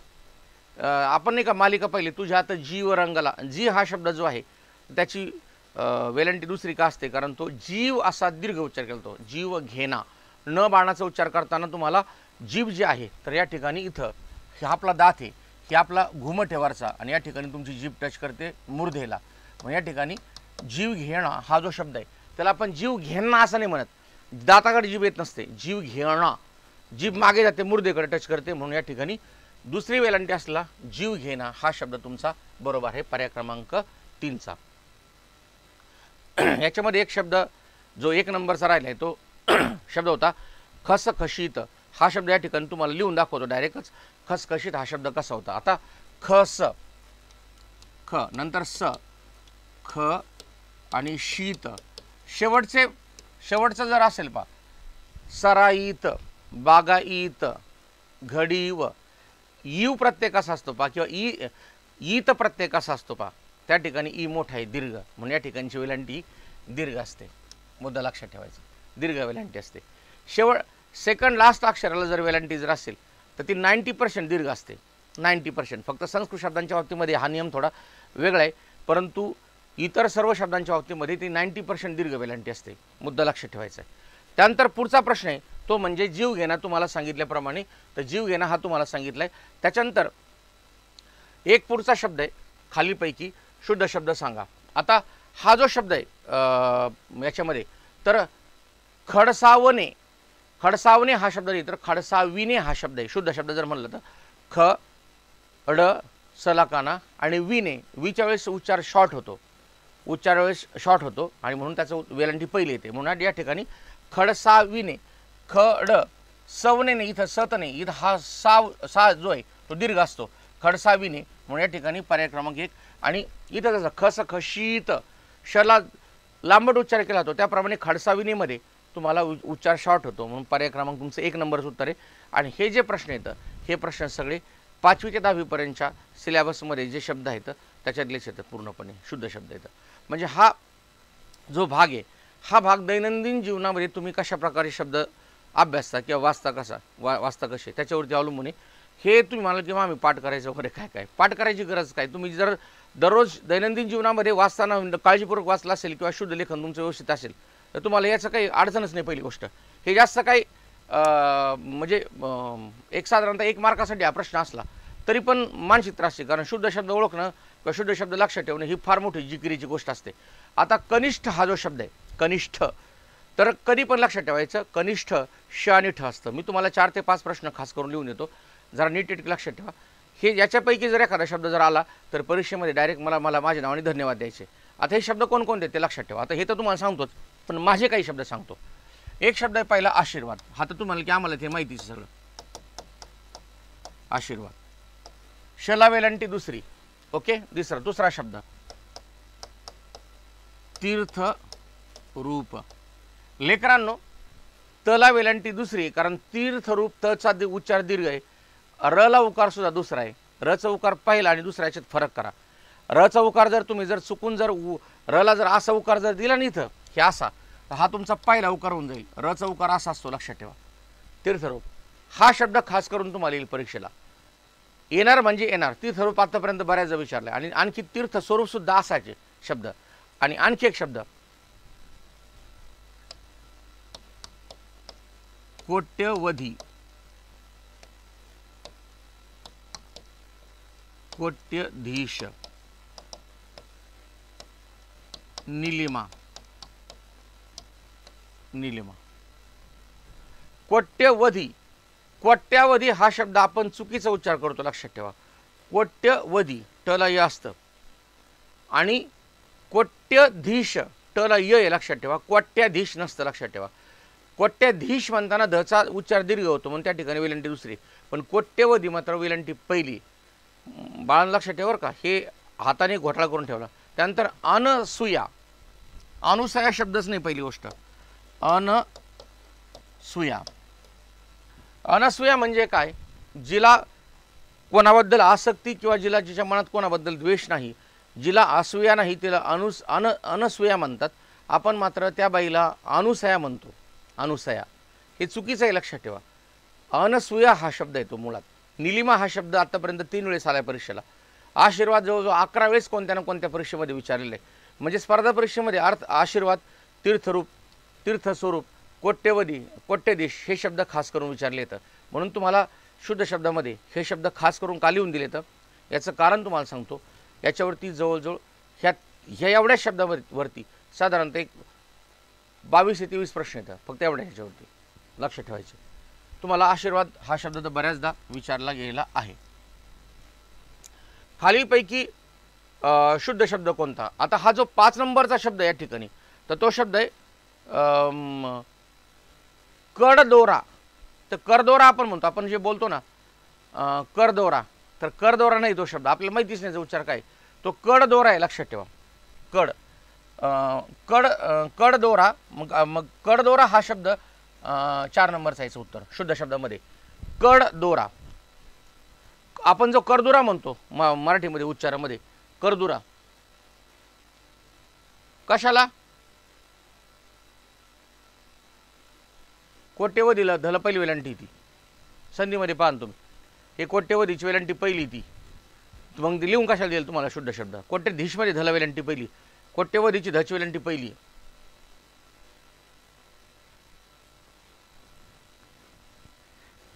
आपण नाही का मालिका पाहिली तुझ्या आता जीव रंगला. जी हा शब्द जो आहे त्याची वेलंटी दुसरी का असते? कारण तो जीव असा दीर्घ उच्चार केला तो जीव घेणा. न बाणाचा उच्चार करताना तुम्हाला जीव जे आहे तर या ठिकाणी इथं हे आपला दात आहे हे आपला घुमट आहे आणि या ठिकाणी तुमची जीभ टच करते मूर्धेला मग या ठिकाणी जीव घेणं हा जो शब्द आहे त्याला आपण जीव घेणं असं नाही म्हणत. दाताकडे जीभ येत नसते. जीव घेणं. जीभ मागे जाते मुर्देकडे टच करते म्हणून या ठिकाणी दुसरी वेलांटी असला जीव घेणं हा शब्द तुमचा बरोबर आहे पर्याय क्रमांक तीनचा. याच्यामध्ये एक शब्द जो एक नंबरचा राहिला आहे तो शब्द होता खसखशीत. हा शब्द या ठिकाणी तुम्हाला लिहून दाखवतो डायरेक्टच. खसखशीत हा शब्द कसा होता? आता खस ख नंतर स ख आणि शीत. शेवटचे शेवटचं जर असेल पा सराईत बागाईत घडीव. ईव प्रत्येक असा असतो पा किंवा ई ईत प्रत्येक असा असतो पा त्या ठिकाणी ई मोठा आहे दीर्घ. म्हणून या ठिकाणची वेलांटी दीर्घ असते. मुद्दा लक्षात ठेवायचा. दीर्घ वेलांटी असते. शेवट सेकंड लास्ट अक्षराला जर वेलांटी जर असेल तर ती नाईंटी पर्सेंट दीर्घ असते. नाईंटी पर्सेंट फक्त संस्कृत शब्दांच्या बाबतीमध्ये हा नियम थोडा वेगळा आहे परंतु इतर सर्व शब्दांच्या बाबतीमध्ये ती नाईंटी पर्सेंट दीर्घ वेलांटी असते. मुद्दा लक्षात ठेवायचा आहे. त्यानंतर पुढचा प्रश्न आहे तो म्हणजे जीव घेणं तुम्हाला सांगितल्याप्रमाणे तर जीव घेणं हा तुम्हाला सांगितला आहे त्याच्यानंतर एक पुढचा शब्द आहे खालीलपैकी शुद्ध शब्द सांगा. आता हा जो शब्द आहे याच्यामध्ये तर खडसावणे खडसावणे हा शब्द नाही तर खडसाविने हा शब्द आहे. शुद्ध शब्द जर म्हणलं तर ख ड सलाकाना आणि विने विच्या वेळेस उच्चार शॉर्ट होतो. उच्चार वेळेस शॉर्ट होतो आणि म्हणून त्याचं वेलांटी पहिली येते. म्हणून या ठिकाणी खडसाविने खड सवने नाही इथं सतने इथं हा साव सा जो आहे तो दीर्घ असतो. खडसाविने म्हणून या ठिकाणी पर्याय क्रमांक एक. आणि इथं जसं खस खशीत शला लांबट उच्चार केला जातो. त्याप्रमाणे खडसाविनीमध्ये तुम्हाला उ- उच्चार शॉर्ट होतो. म्हणून पर्याय क्रमांक तुमचं एक नंबरचं उत्तर आहे. आणि हे जे प्रश्न येतं हे प्रश्न सगळे पाचवी ते दहावीपर्यंतच्या सिलेबसमध्ये जे शब्द आहेत त्याच्यातलेच येतात पूर्णपणे. शुद्ध शब्द येतात म्हणजे हा जो भाग आहे हा भाग दैनंदिन जीवनामध्ये तुम्ही कशा प्रकारे शब्द अभ्यासता किंवा वाचता कसा? वा वाचता कसे? त्याच्यावरती अवलंबून आहे. हे तुम्ही म्हणाल किंवा आम्ही पाठ करायचं वगैरे काय काय? पाठ करायची गरज काय? तुम्ही जर दररोज दैनंदिन जीवनामध्ये वाचताना काळजीपूर्वक वाचला असेल किंवा शुद्ध लेखन तुमचं व्यवस्थित असेल तर तुम्हाला याचं काही अडचणच नाही पहिली गोष्ट. हे जास्त काही म्हणजे एक साधारणतः एक मार्कासाठी हा प्रश्न असला तरी पण मानसिक त्रास आहे. कारण शुद्ध शब्द ओळखणं किंवा शुद्ध शब्द लक्षात ठेवणं ही फार मोठी जिकिरीची गोष्ट असते. आता कनिष्ठ हा जो शब्द आहे कनिष्ठ तर कधी पण लक्षात ठेवायचं कनिष्ठ श आणि ठ असतं. मी तुम्हाला चार ते पाच प्रश्न खास करून लिहून देतो. जरा नीट नीट लक्षात ठेवा. हे याच्यापैकी जर एखादा शब्द जर आला तर परीक्षेमध्ये डायरेक्ट मला मला माझ्या नावाने धन्यवाद द्यायचे. आता हे शब्द कोणकोणते ते लक्षात ठेवा. आता हे तर तुम्हाला सांगतोच पण माझे काही शब्द सांगतो. एक शब्द आहे पहिला आशीर्वाद. हा तर तुम्हाला की आम्हाला ते माहितीच आहे सगळं. आशीर्वाद. शला वेलंटी दुसरी. ओके? दुसरा दुसरा शब्द. तीर्थ रूप. लेकरांनो तला वेलांटी दुसरी कारण तीर्थरूप तचा दि- उच्चार दीर्घ आहे. रला उकार सुद्धा दुसरा आहे. रचा उकार पहिला आणि दुसऱ्या याच्यात फरक करा. रचा उकार जर तुम्ही जर चुकून जर उ- रला जर असा उकार जर दिला नाही इथं हे असा तर हा तुमचा पहिला उकार होऊन जाईल. रचा उकार असा असतो लक्षात ठेवा. तीर्थरूप हा शब्द खास करून तुम्हाला येईल परीक्षेला. येणार म्हणजे येणार. तीर्थरूप आतापर्यंत बऱ्याचदा विचारलं आणि आणखी तीर्थ असायचे शब्द. आणि आणखी एक शब्द. कोट्यवधी. कोट्यधीश. निलिमा. निलिमा. कोट्यवधी. कोट्यावधी हा शब्द आपण चुकीचा उच्चार करतो लक्षात ठेवा. कोट्यवधी टला य असतं. आणि कोट्यधीश टला य लक्षात ठेवा. कोट्याधीश नसतं लक्षात ठेवा. कोट्याधीश म्हणताना धचा उच्चार दीर्घ होतो म्हणून त्या ठिकाणी वेलंटी दुसरी. पण कोट्यवधी मात्र वेलंटी पहिली. बाळांना लक्षात ठेवा का हे हाताने घोटाळा करून ठेवला. त्यानंतर अनसुया. अनुसया शब्दच नाही पहिली गोष्ट. अनसुया. अनसूया म्हणजे काय? जिला कोणाबद्दल आसक्ती किंवा जिला जिच्या मनात कोणाबद्दल द्वेष नाही. जिला असूया नाही तिला अनुस अन अनसूया म्हणतात. आपण मात्र त्या बाईला अनुसया म्हणतो. अनुसया. हे चुकीचं आहे लक्षात ठेवा. अनसूया हा शब्द येतो मुळात. निलिमा हा शब्द आत्तापर्यंत तीन वेळेस आला परीक्षेला. आशीर्वाद जवळजवळ अकरा वेळेस कोणत्या ना कोणत्या परीक्षेमध्ये विचारलेले आहे. म्हणजे स्पर्धा परीक्षेमध्ये अर्थ आशीर्वाद तीर्थरूप तीर्थस्वरूप कोट्यवधी कोट्यदेश हे शब्द खास करून विचारले येतं. म्हणून तुम्हाला शुद्ध शब्दामध्ये हे शब्द खास करून का लिहून दिले तर याचं कारण तुम्हाला सांगतो. याच्यावरती जवळजवळ ह्या ह्या एवढ्या शब्दावर वरती साधारणतः एक बावीस ते तेवीस प्रश्न येतात. फक्त एवढ्या ह्याच्यावरती. लक्ष ठेवायचे. तुम्हाला आशीर्वाद हा शब्द तर बऱ्याचदा विचारला गेलेला आहे. खालीलपैकी शुद्ध शब्द कोणता? आता हा जो पाच नंबरचा शब्द आहे या ठिकाणी तर तो शब्द आहे कडदोरा तर करदोरा आपण म्हणतो. आपण जे बोलतो ना करदोरा तर करदोरा नाही तो शब्द. आपल्याला माहितीच नाही जो उच्चार काय. तो कडदोरा आहे. लक्षात ठेवा. कड कड कडदोरा मग मग कडदोरा हा शब्द चार नंबरचा याचं उत्तर शुद्ध शब्दामध्ये. कडदोरा. आपण जो करदुरा म्हणतो म मराठीमध्ये उच्चारामध्ये करदुरा कशाला? कोट्यवधीला धल पहिली वेलांटी ती. संधीमध्ये पाहा ना तुम्ही. हे कोट्यवधीची वेलांटी पहिली ती. मग लिहून कशाला दिली तुम्हाला शुद्ध शब्द? कोट्य धीशमध्ये धल वेलांटी पहिली. कोट्यवधीची धचवेलंटी पहिली.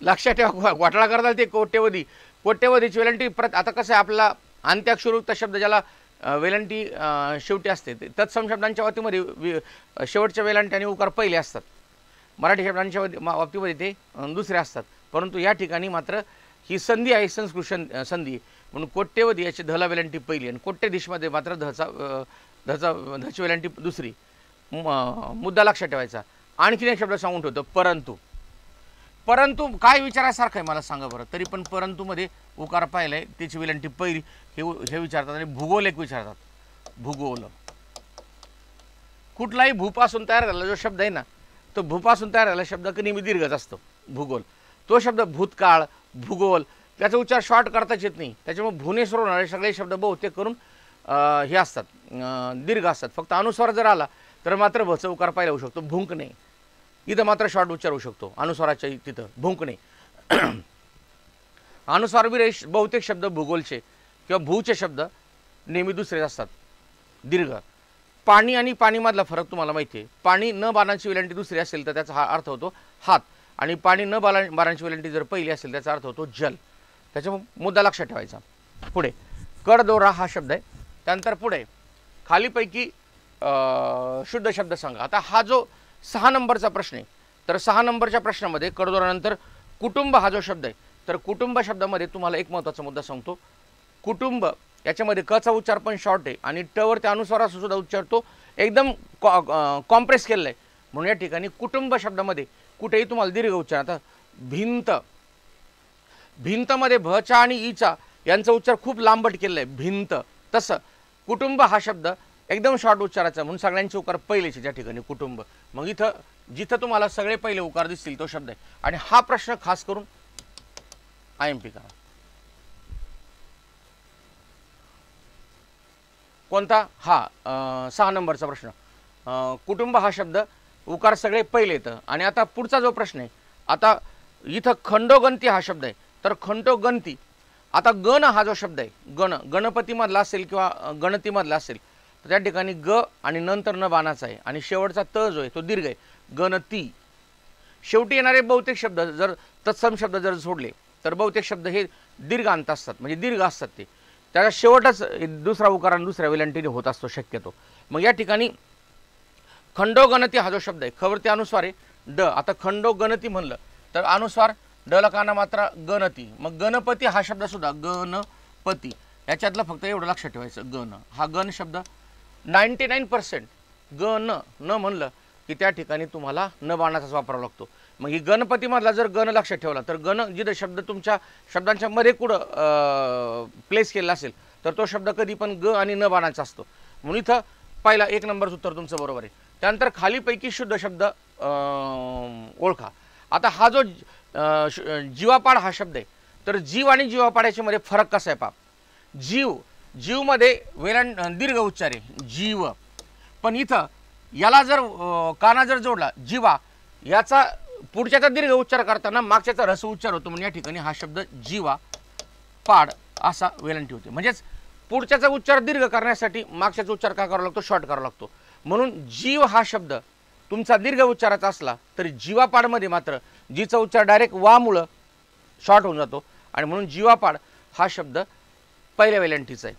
लक्षात ठेवा घोटाळा करताल ते कोट्यवधी. कोट्यवधीची वेलंटी परत आता कसं आहे आपला अंत्याक्षरुक्त शब्द ज्याला वेलंटी शेवटी असते ते तत्सम शब्दांच्या बाबतीमध्ये शेवटच्या वेलांटी आणि उकार पहिले असतात. मराठी शब्दांच्या बाबतीमध्ये ते दुसरे असतात. परंतु या ठिकाणी मात्र ही संधी आहे संस्कृत संधी. म्हणून कोट्यवधी याची धला वेलंटी पहिली आणि कोट्यधीशमध्ये मात्र धचा धचा धची वेलांटी दुसरी मुद्दा लक्षात ठेवायचा. आणखीन एक शब्द सांगून ठेवतो परंतु. परंतु काय विचारासारखं आहे मला सांगा बरं. तरी पण परंतुमध्ये उकार पाहिलंय त्याची वेलांटी पहिली हे हे विचारतात आणि भूगोल एक विचारतात. भूगोल. कुठलाही भूपासून तयार झालेला जो शब्द आहे ना तो भूपासून तयार झालेला शब्द की नेहमी दीर्घच असतो भूगोल. तो शब्द भूतकाळ भूगोल त्याचा उच्चार शॉर्ट करताच येत नाही. त्याच्यामुळे भुवनेश्वर होणारे सगळे शब्द बहुतेक करून हे असतात दीर्घ असतात. फक्त अनुस्वार जर आला तर मात्र भचं उकार पाहिला होऊ शकतो. भुंकणे इथं मात्र शॉर्ट उच्चार होऊ शकतो. अनुस्वाराच्या तिथं. भुंकणे अनुस्वार विरेश बहुतेक शब्द भूगोलचे किंवा भूचे शब्द नेहमी दुसरेच असतात. दीर्घ. पाणी आणि पाणीमधला फरक तुम्हाला माहिती आहे. पाणी न बाणांची वेलांटी दुसरी असेल तर त्याचा हा अर्थ होतो हात. आणि पाणी न बाला बाणांची वेलांटी जर पहिली असेल त्याचा अर्थ होतो जल. त्याच्या मुद्दा लक्षात ठेवायचा. पुढे. कडदोरा हा शब्द आहे. त्यानंतर पुढे. खालीपैकी शुद्ध शब्द सांगा. आता हा जो सहा नंबरचा प्रश्न आहे तर सहा नंबरच्या प्रश्नामध्ये कडदोरानंतर कुटुंब हा जो शब्द आहे तर कुटुंब शब्दामध्ये तुम्हाला एक महत्त्वाचा मुद्दा सांगतो. कुटुंब याच्यामध्ये कचा उच्चार पण शॉर्ट आहे आणि टवर त्या अनुस्वाराचा सुद्धा उच्चार तो एकदम कॉम्प्रेस केलेला आहे. म्हणून या ठिकाणी कुटुंब शब्दामध्ये कुठेही तुम्हाला दीर्घ उच्चार आता भिंत. भिंतमध्ये भचा आणि ईचा यांचा उच्चार खूप लांबट केलेला आहे. भिंत. तसं. कुटुंब हा शब्द एकदम शॉर्ट उच्चाराचा म्हणून सगळ्यांचे उकार पहिलेचे ज्या ठिकाणी कुटुंब. मग इथं जिथं तुम्हाला सगळे पहिले उकार दिसतील तो शब्द आहे. आणि हा प्रश्न खास करून आय एम पी करा. कोणता? हा सहा नंबरचा प्रश्न. कुटुंब हा शब्द उकार सगळे पहिले येतं. आणि आता पुढचा जो प्रश्न आहे आता इथं खंडोगंती हा शब्द आहे. तर खंडोगंती आता गण हा जो शब्द आहे गण गणपतीमधला असेल किंवा गणतीमधला असेल तर त्या ठिकाणी ग आणि नंतर न बाणाचा आहे आणि शेवटचा त जो आहे तो दीर्घ आहे गणती. शेवटी येणारे बहुतेक शब्द जर तत्सम शब्द जर सोडले तर बहुतेक शब्द हे दीर्घ अंत असतात म्हणजे दीर्घ असतात ते. त्याचा शेवटच दुसरा उकार आणि दुसऱ्या वेलांटीने होत असतो शक्यतो. मग या ठिकाणी खंडोगणती हा जो शब्द आहे खबरती अनुस्वार आहे ड. आता खंडोगणती म्हणलं तर अनुस्वार डलकाना मात्र गणती. मग गणपती हा शब्द सुद्धा गणपती. याच्यातलं फक्त एवढं लक्षात ठेवायचं गण. हा गण शब्द नाईंटी नाईन पर्सेंट ग न न म्हणलं की त्या ठिकाणी तुम्हाला न बाणाचाच वापरावा लागतो. मग ही गणपतीमधला जर गण लक्षात ठेवला तर गण जिथं शब्द तुमच्या शब्दांच्या मध्ये कुठं प्लेस केलेला असेल तर तो शब्द कधी पण ग आणि न बाणाचा असतो. म्हणून इथं पहिला एक नंबरचं उत्तर तुमचं बरोबर आहे. त्यानंतर खालीपैकी शुद्ध शब्द ओळखा. आता हा जो जीवापाड हा शब्द आहे. तर जीव आणि जीवापाड याच्यामध्ये फरक कसा आहे पाप जीव जीवमध्ये वेरण दीर्घ उच्चार आहे. जीव. पण इथं याला जर काना जर जोडला जीवा याचा पुढच्याचा दीर्घ उच्चार करताना मागच्याचा रस उच्चार होतो म्हणून या ठिकाणी हा शब्द जीवा पाड असा वेलंटी होते. म्हणजेच पुढच्याचा उच्चार दीर्घ करण्यासाठी मागच्याचा उच्चार काय करावा लागतो? शॉर्ट करावा लागतो. म्हणून जीव हा शब्द तुमचा दीर्घ उच्चाराचा असला तरी जीवापाडमध्ये मात्र जीचा उच्चार डायरेक्ट वामुळं शॉर्ट होऊन जातो. आणि म्हणून जीवापाड हा शब्द पहिल्या वेलंटीचा आहे.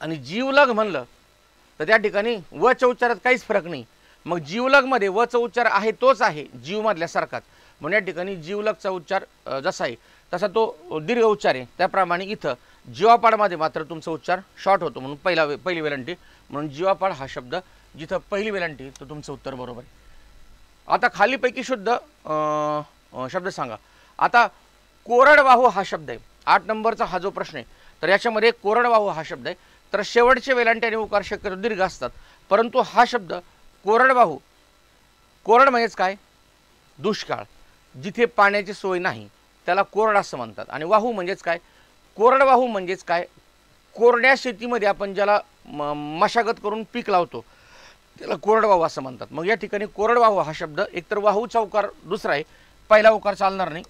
आणि जीवलग म्हणलं तर त्या ठिकाणी वच्या उच्चारात काहीच फरक नाही. मग जीवलगमध्ये वचा उच्चार आहे तोच आहे जीवमधल्यासारखाच म्हणून या ठिकाणी जीवलगचा उच्चार जसा आहे तसा तो दीर्घ उच्चार आहे. त्याप्रमाणे इथं जीवापाडमध्ये मात्र तुमचा उच्चार शॉर्ट होतो म्हणून पहिला वे- पहिली वेलंटी म्हणून जीवापाड हा शब्द जिथं पहिली वेलंटी तर तुमचं उत्तर बरोबर आहे. आता खालीपैकी शुद्ध शब्द सांगा. आता कोरडवाहू हा शब्द आहे. आठ नंबरचा हा जो प्रश्न आहे तर याच्यामध्ये कोरडवाहू हा शब्द आहे. तर शेवटचे वेलांटे आणि उकार शक्यतो दीर्घ असतात. परंतु हा शब्द कोरडवाहू कोरड म्हणजेच काय? दुष्काळ. जिथे पाण्याची सोय नाही त्याला कोरड असं म्हणतात. आणि वाहू म्हणजेच काय? कोरडवाहू म्हणजेच काय? कोरड्या शेतीमध्ये आपण ज्याला म- मशागत करून पीक लावतो त्याला कोरडवाहू असं म्हणतात. मग या ठिकाणी कोरडवाहू हा शब्द एकतर वाहूचा उकार दुसरा आहे पहिला उकार चालणार नाही.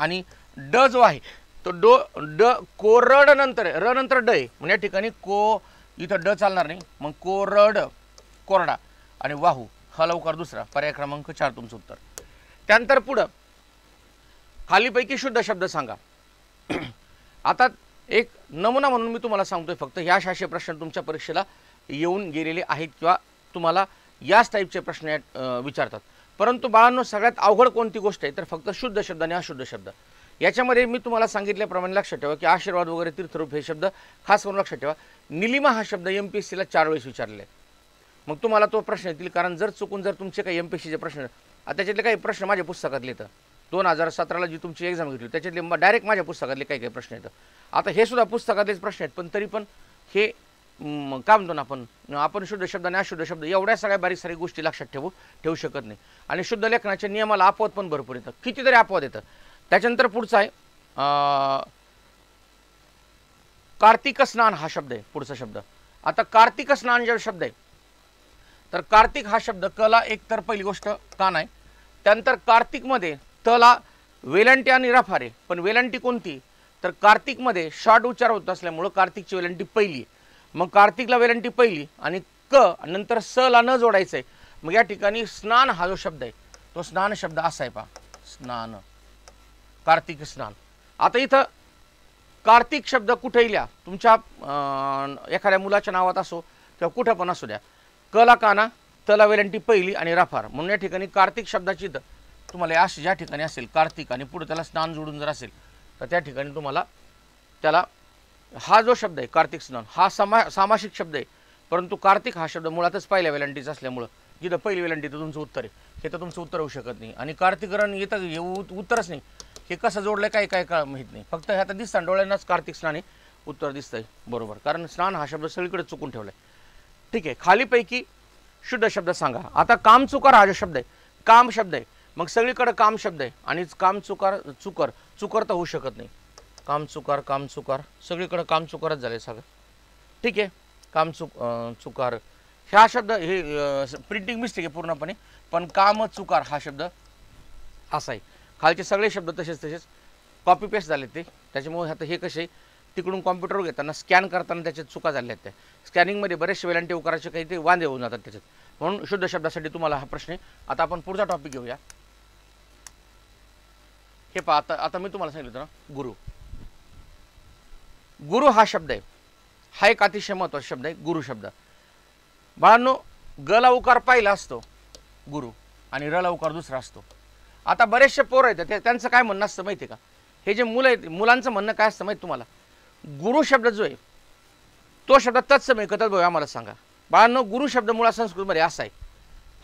आणि ड जो आहे तो डो ड कोरड नंतर र नंतर ड आहे. म्हणजे या ठिकाणी को इथं ड चालणार नाही. मग कोरड कोरडा आणि वाहू हा लवकर दुसरा. पर्याय क्रमांक चार तुमचं उत्तर. त्यानंतर पुढं खालीपैकी शुद्ध शब्द सांगा. आता एक नमुना म्हणून मी तुम्हाला सांगतोय. फक्त ह्या शाशे प्रश्न तुमच्या परीक्षेला येऊन गेलेले आहेत किंवा तुम्हाला याच टाईपचे प्रश्न यात, विचारतात. परंतु बाळांनो सगळ्यात अवघड कोणती गोष्ट आहे? तर फक्त शुद्ध शब्द आणि अशुद्ध शब्द. याच्यामध्ये मी तुम्हाला सांगितल्याप्रमाणे लक्षात ठेवा की आशीर्वाद वगैरे तीर्थरूप हे शब्द खास करून लक्षात ठेवा. निलिमा हा शब्द एम पी एस सीला चार वेळेस विचारले. आहे मग तुम्हाला तो प्रश्न येतील कारण जर चुकून जर तुमचे काही एम पी एस सीचे प्रश्न त्याच्यातले काही प्रश्न माझ्या पुस्तकातले येतं दोन हजार सतराला जी तुमची एक्झाम घेतली त्याच्यातले डायरेक्ट माझ्या पुस्तकातले काही काही प्रश्न येतं. आता हे सुद्धा पुस्तकातलेच प्रश्न आहेत पण तरी पण हे काय म्हणतो ना आपण? आपण शुद्ध शब्द आणि अशुद्ध शब्द एवढ्या सगळ्या बारीक सारी गोष्टी लक्षात ठेवू ठेवू शकत नाही. आणि शुद्ध लेखनाच्या नियमाला अपवाद पण भरपूर येतं कितीतरी अपवाद येतं त्याच्यानंतर पुढचा आहे कार्तिक स्नान हा शब्द आहे पुढचा शब्द. आता कार्तिक स्नान जो शब्द आहे तर कार्तिक हा शब्द कला एक तर पहिली गोष्ट कान आहे त्यानंतर कार्तिकमध्ये तला वेलंटी आणि रफारे. पण वेलंटी कोणती? तर कार्तिकमध्ये शॉर्ट उच्चार होत असल्यामुळं कार्तिकची वेलंटी पहिली आहे. मग कार्तिकला वेलंटी पहिली आणि क नंतर स ला न जोडायचं आहे मग या ठिकाणी स्नान हा जो शब्द आहे तो स्नान शब्द असा आहे पा स्नान. कार्तिक स्नान. आता इथं कार्तिक शब्द कुठेही लिहा तुमच्या एखाद्या मुलाच्या नावात असो किंवा कुठं पण असू द्या. कला काना तला वेलंटी पहिली आणि रफार. म्हणून या ठिकाणी कार्तिक शब्दाची इथं तुम्हाला अशी ज्या ठिकाणी असेल कार्तिक आणि पुढे त्याला स्नान जोडून जर असेल तर त्या ठिकाणी तुम्हाला त्याला हा जो शब्द आहे कार्तिक स्नान हा समा सामासिक शब्द आहे. परंतु कार्तिक हा शब्द मुळातच पहिल्या वेलंटीचा असल्यामुळं जिथं पहिली वेलंटी तर तुमचं उत्तर आहे. हे तर तुमचं उत्तर होऊ शकत नाही. आणि कार्तिकरण येतं हे उत्तरच नाही. हे कसं जोडलं काय काय का माहीत नाही. फक्त हे आता दिसतं डोळ्यांनाच कार्तिक स्नान आहे उत्तर दिसतंय. बरोबर. कारण स्नान हा शब्द सगळीकडे चुकून ठेवला आहे ठीक आहे. खालीपैकी शुद्ध शब्द सांगा. आता काम चुकार हा जो शब्द आहे काम शब्द आहे. मग सगळीकडे काम शब्द आहे. आणि काम चुकार चुकर चुकर तर होऊ शकत नाही. काम चुकार काम चुकार. सगळीकडं काम चुकारच झाले सगळं ठीक आहे. काम चुक चुकार. ह्या शब्द हे प्रिंटिंग मिस्टेक आहे पूर्णपणे. पण काम चुकार हा शब्द असा आहे खालचे सगळे शब्द तसेच तसेच कॉपी पेस्ट झाले ते. त्याच्यामुळे आता हे कसे तिकडून कॉम्प्युटरवर घेताना स्कॅन करताना त्याच्यात चुका झाल्या आहेत त्या. स्कॅनिंगमध्ये बरेचसे वेलांटी उकाराचे काही ते वांदे होऊन जातात त्याच्यात. म्हणून शुद्ध शब्दासाठी तुम्हाला हा प्रश्न आहे. आता आपण पुढचा टॉपिक घेऊया. हे पहा आता आता मी तुम्हाला सांगितलं होतं ना गुरु. गुरु हा शब्द आहे. हा एक अतिशय महत्त्वाचा शब्द आहे गुरु शब्द. बाळांनो गला उकार पहिला असतो गुरु. आणि रला उकार दुसरा असतो. आता बरेचसे पोरं आहेत ते त्यांचं काय म्हणणं असतं माहिती आहे का? हे जे मुलं आहेत मुलांचं म्हणणं काय असतं माहिती तुम्हाला? गुरु शब्द जो आहे तो शब्द तत्समय कथत भाऊ आम्हाला सांगा. बाळांनो गुरु शब्द मुळा संस्कृतमध्ये असा आहे.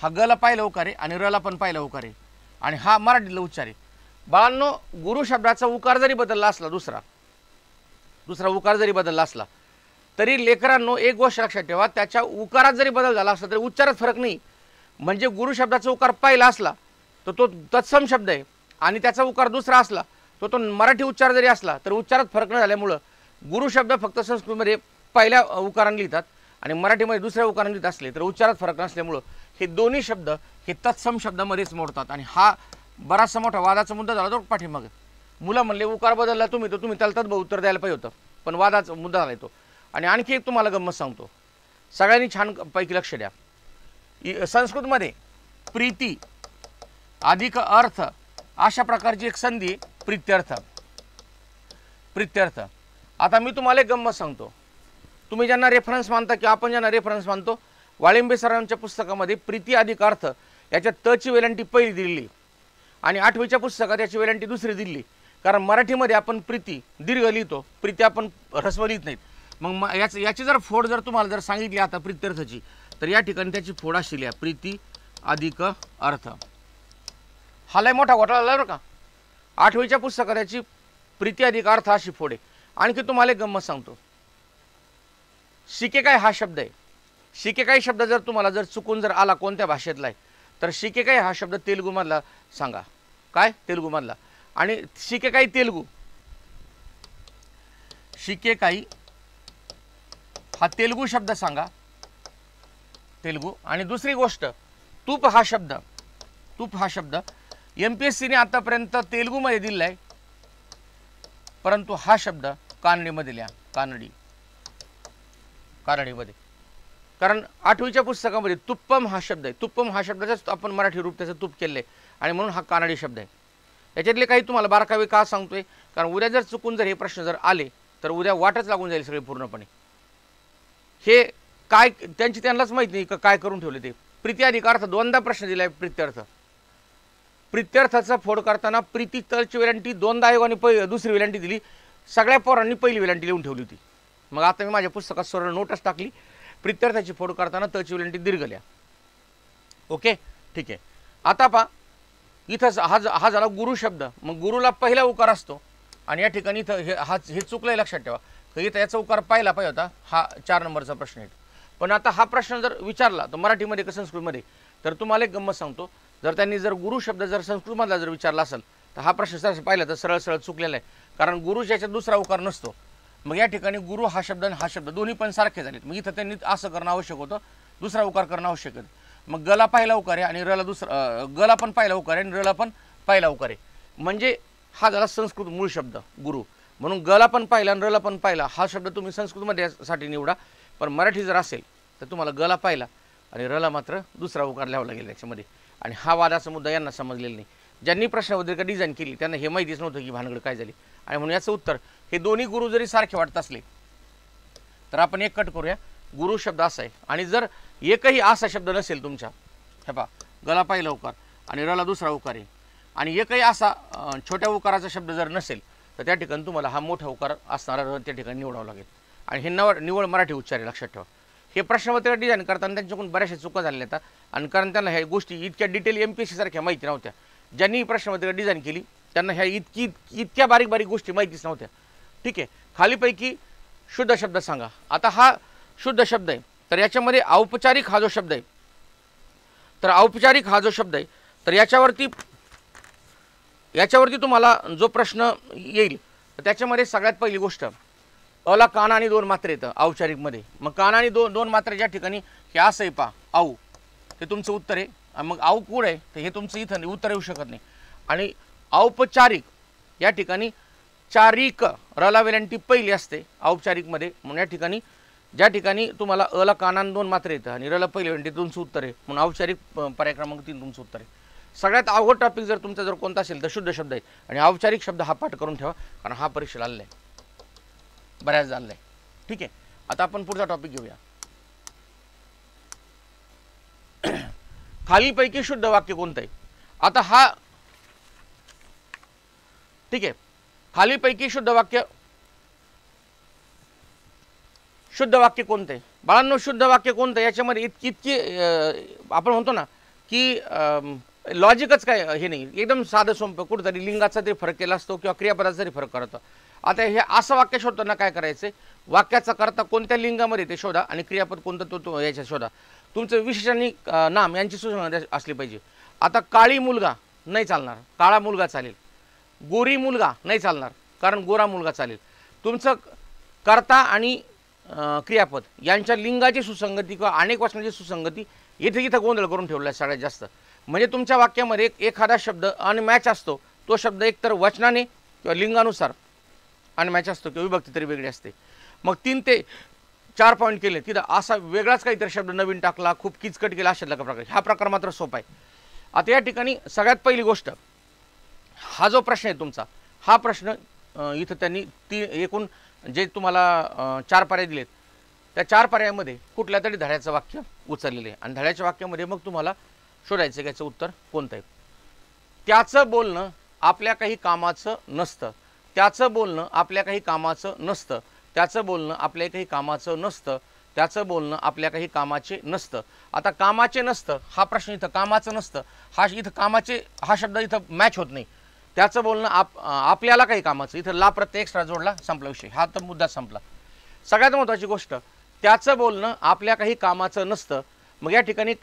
हा गला पाहिलं उकार आहे आणि रला पण पाहिलं उकार आहे. आणि हा मराठीतला उच्चार आहे. बाळांनो गुरु शब्दाचा उकार जरी बदलला असला दुसरा दुसरा उकार जरी बदलला असला तरी लेकरांनो एक गोष्ट लक्षात ठेवा त्याच्या उकारात जरी बदल झाला असला तरी उच्चारात फरक नाही. म्हणजे गुरु शब्दाचा उकार पहिला असला तर तो तत्सम शब्द आहे. आणि त्याचा उकार दुसरा असला तो तो मराठी उच्चार जरी असला तर उच्चारात फरक न झाल्यामुळं गुरु शब्द फक्त संस्कृतमध्ये पहिल्या उकाराने लिहितात आणि मराठीमध्ये दुसऱ्या उकाराने लिहित असले तर उच्चारात फरक नसल्यामुळं हे दोन्ही शब्द हे तत्सम शब्दामध्येच मोडतात. आणि हा बराचसा मोठा वादाचा मुद्दा झाला तो पाठीमागे. मुलं म्हणले उकार बदलला तुम्ही तर तुम्ही त्याला तद्भव उत्तर द्यायला पाहिजे होतं. पण वादाचा मुद्दा झाला येतो आणि आणखी एक तुम्हाला गंमत सांगतो. सगळ्यांनी छान पैकी लक्ष द्या. इ- संस्कृतमध्ये प्रीती अधिक अर्थ अशा प्रकारची एक संधी प्रित्यर्थ. प्रित्यर्थ. आता मी तुम्हाला एक गंमत सांगतो. तुम्ही ज्यांना रेफरन्स मानता किंवा आपण ज्यांना रेफरन्स मानतो वाळिंबे सरांच्या पुस्तकामध्ये प्रीती अधिक अर्थ याच्यात तची वेलंटी पहिली दिलेली. आणि आठवीच्या पुस्तकात याची वेलंटी दुसरी दिली कारण मराठीमध्ये आपण प्रीती दीर्घ लिहितो. प्रीती आपण ह्रस्व लिहित नाहीत. मग म याच याची जर फोड जर तुम्हाला जर सांगितली आता प्रित्यर्थाची तर या ठिकाणी त्याची फोड अशी लिहा. प्रीती अधिक अर्थ. हा लय मोठा घोटाळा झाला बरं का? आठवीच्या पुस्तकात याची प्रीती अधिक अर्थ अशी फोड आहे. आणखी तुम्हाला एक गंमत सांगतो. शिके काय हा शब्द आहे? शिके काय शब्द जर तुम्हाला जर चुकून जर आला कोणत्या भाषेतला आहे तर शिके काय हा शब्द तेलुगूमधला सांगा. काय? तेलुगूमधला. आणि शिकेकाई तेलुगू. शिकेकाई हा तेलुगू शब्द सांगा. तेलुगू. आणि दुसरी गोष्ट तूप हा शब्द तूप हा शब्द. एम पी एस सीने आतापर्यंत तेलुगूमध्ये दिलेला आहे परंतु हा शब्द कानडीमध्ये लिहा कानडी. कानडीमध्ये. कारण आठवीच्या पुस्तकामध्ये तुप्पम हा शब्द आहे. तुप्पम हा शब्दाचाच आपण मराठी रूप त्याचं तुप केलं आहे आणि म्हणून हा कानडी शब्द आहे. याच्यातले काही तुम्हाला बारकावे का सांगतोय? कारण उद्या जर चुकून जर हे प्रश्न जर आले तर उद्या वाटच लागून जाईल सगळे पूर्णपणे. हे काय त्यांची त्यांनाच माहिती नाही का काय करून ठेवले ते. प्रीत्याधिक दोनदा प्रश्न दिलाय प्रित्यर्थ. प्रित्यर्थाचा फोड करताना प्रीती तळची वेलांटी दोनदा आयोगाने पहि दुसरी वेलांटी दिली. सगळ्या पोरांनी पहिली वेलांटी लिहून ठेवली होती. मग आता मी माझ्या पुस्तकात सरळ नोटच टाकली. प्रित्यर्थाची फोड करताना तळची वेलांटी दीर्घल्या ओके? ठीक आहे. आता पहा. इथं हा ज- हा झाला गुरु शब्द. मग गुरुला पहिला उकार असतो. आणि या ठिकाणी इथं हे हा हे चुकलंय लक्षात ठेवा. तर इथं याचा उकार पाहिला पाहिजे होता. हा चार नंबरचा प्रश्न आहे. पण आता हा प्रश्न जर विचारला तर मराठीमध्ये का संस्कृतमध्ये? तर तुम्हाला एक गंमत सांगतो. जर त्यांनी जर गुरु शब्द जर संस्कृतमधला जर विचारला असेल तर हा प्रश्न जर पाहिला तर सरळ सरळ चुकलेला आहे. कारण गुरु याच्यात दुसरा उकार नसतो. मग या ठिकाणी गुरु हा शब्द आणि हा शब्द दोन्ही पण सारखे झालेत. मग इथं त्यांनी असं करणं आवश्यक होतं. दुसरा उकार करणं आवश्यक आहे. मग गला पाहायला उकार आहे आणि रला दुसरा गला पण पाहायला उकार आहे आणि रला पण पाहिला उकार. आहे म्हणजे हा झाला संस्कृत मूळ शब्द गुरु. म्हणून गला पण पाहिला आणि रला पण पाहिला हा शब्द तुम्ही संस्कृतमध्ये साठी निवडा. पण मराठी जर असेल तर तुम्हाला गला पाहिला आणि रला मात्र दुसरा उकार लिहावा लागेल त्याच्यामध्ये. आणि हा वादाचा मुद्दा यांना समजलेला नाही. ज्यांनी प्रश्नपत्रिका डिझाईन केली त्यांना हे माहितीच नव्हतं की भानगड काय झाली. आणि म्हणून याचं उत्तर हे दोन्ही गुरु जरी सारखे वाटत असले तर आपण एक कट करूया. गुरु शब्द असा आहे. आणि जर एकही असा शब्द नसेल तुमच्या. हे पहा गला पहिला उकार आणि रला दुसरा उकार आहे. आणि एकही असा छोट्या उकाराचा शब्द जर नसेल तर त्या ठिकाणी तुम्हाला हा मोठा उकार असणारा र त्या ठिकाणी निवडावा लागेल. आणि हे नव निवड मराठी उच्चार आहे लक्षात ठेवा. हे प्रश्नपत्रिका डिझाईन करताना त्यांच्याकडून बऱ्याचशा चुका झालेल्या आहेत आणि कारण त्यांना ह्या गोष्टी इतक्या डिटेल एम पी एस सारख्या माहिती नव्हत्या. ज्यांनी ही प्रश्नपत्रिका डिझाईन केली त्यांना ह्या इतकी इतक्या बारीक बारीक गोष्टी माहितीच नव्हत्या. ठीक आहे खालीपैकी शुद्ध शब्द सांगा. आता हा शुद्ध शब्द आहे. तर याच्यामध्ये औपचारिक हा जो शब्द आहे तर औपचारिक हा जो शब्द आहे तर याच्यावरती याच्यावरती तुम्हाला जो प्रश्न येईल त्याच्यामध्ये सगळ्यात पहिली गोष्ट अला कान आणि दोन मात्र येतं औपचारिकमध्ये. मग कान आणि दोन दोन मात्र ज्या ठिकाणी हे असं आहे पा आऊ हे तुमचं उत्तर आहे. आणि मग आऊ कुड आहे? तर हे तुमचं इथं नाही, उत्तर येऊ शकत नाही. आणि औपचारिक या ठिकाणी चारिक रला वेलांटी पहिली असते औपचारिकमध्ये. म्हणून या ठिकाणी ज्या ठिकाणी तुम्हाला अला कानान दोन मात्र येतं आणि रला पहिले म्हणजे वेलांटी तुमचं उत्तर आहे. म्हणून औपचारिक पर्याय क्रमांक तीन तुमचं उत्तर आहे. सगळ्यात अवघड टॉपिक जर तुमचा जर कोणता असेल तर शुद्ध शब्द आहे. आणि औपचारिक शब्द हा पाठ करून ठेवा कारण हा परीक्षेला आलेला आहे. बऱ्याच आलेला आहे. ठीक आहे. आता आपण पुढचा टॉपिक घेऊया. खालीपैकी शुद्ध वाक्य कोणतं आहे? आता हा ठीक आहे. खालीपैकी शुद्ध वाक्य शुद्ध वाक्य कोणतं? आहे बाळांनो शुद्ध वाक्य कोणतं? याच्यामध्ये इतकी इतकी आपण म्हणतो ना की लॉजिकच काय हे नाही. एकदम साधं सोपं कुठंतरी लिंगाचा तरी फरक केला असतो किंवा क्रियापदाचा तरी फरक करतो. आता हे असं वाक्य शोधताना काय करायचं वाक्याचा करता कोणत्या लिंगामध्ये ते शोधा आणि क्रियापद कोणतं तो तो याच्या शोधा. तुमचं विशेष आणि नाम यांची सुसंगती असली पाहिजे. आता काळी मुलगा नाही चालणार. काळा मुलगा चालेल. गोरी मुलगा नाही चालणार. कारण गोरा मुलगा चालेल. तुमचं कर्ता आणि क्रियापद. यांच्या लिंगाची सुसंगती किंवा अनेक वचनाची सुसंगती इथे इथं गोंधळ करून ठेवला आहे सगळ्यात जास्त. म्हणजे तुमच्या वाक्यामध्ये एक- एखादा शब्द अनमॅच असतो तो शब्द एकतर वचनाने किंवा लिंगानुसार अनमॅच असतो किंवा विभक्ती तरी वेगळी असते. मग तीन ते चार पॉईंट केले तिथं असा वेगळाच काहीतरी शब्द नवीन टाकला खूप किचकट केला अशा प्रकार. हा प्रकार मात्र सोपा आहे. आता या ठिकाणी सगळ्यात पहिली गोष्ट हा जो प्रश्न आहे तुमचा हा प्रश्न इथं त्यांनी ती एकूण जे तुम्हाला चार पर्याय दिलेत त्या चार पर्यायामध्ये कुठल्या तरी धड्याचं वाक्य उचललेलं आहे. आणि धड्याच्या वाक्यामध्ये मग तुम्हाला शोधायचं की उत्तर कोणतं आहे? त्याचं बोलणं आपल्या काही कामाचं नसतं. त्याचं बोलणं आपल्या काही कामाचं नसतं. त्याचं बोलणं आपल्या काही कामाचं नसतं. त्याचं बोलणं आपल्या काही कामाचे नसतं. आता कामाचे नसतं हा प्रश्न इथं कामाचं नसतं. हा इथं कामाचे हा शब्द इथं मॅच होत नाही. त्याचं बोलणं आप आपल्याला काही कामाचं. इथं ला प्रत्येक एक्स्ट्रा जोडला संपला विषय. हा तर मुद्दा संपला. सगळ्यात महत्त्वाची गोष्ट त्याचं बोलणं आपल्या काही कामाचं नसतं. मग या ठिकाणी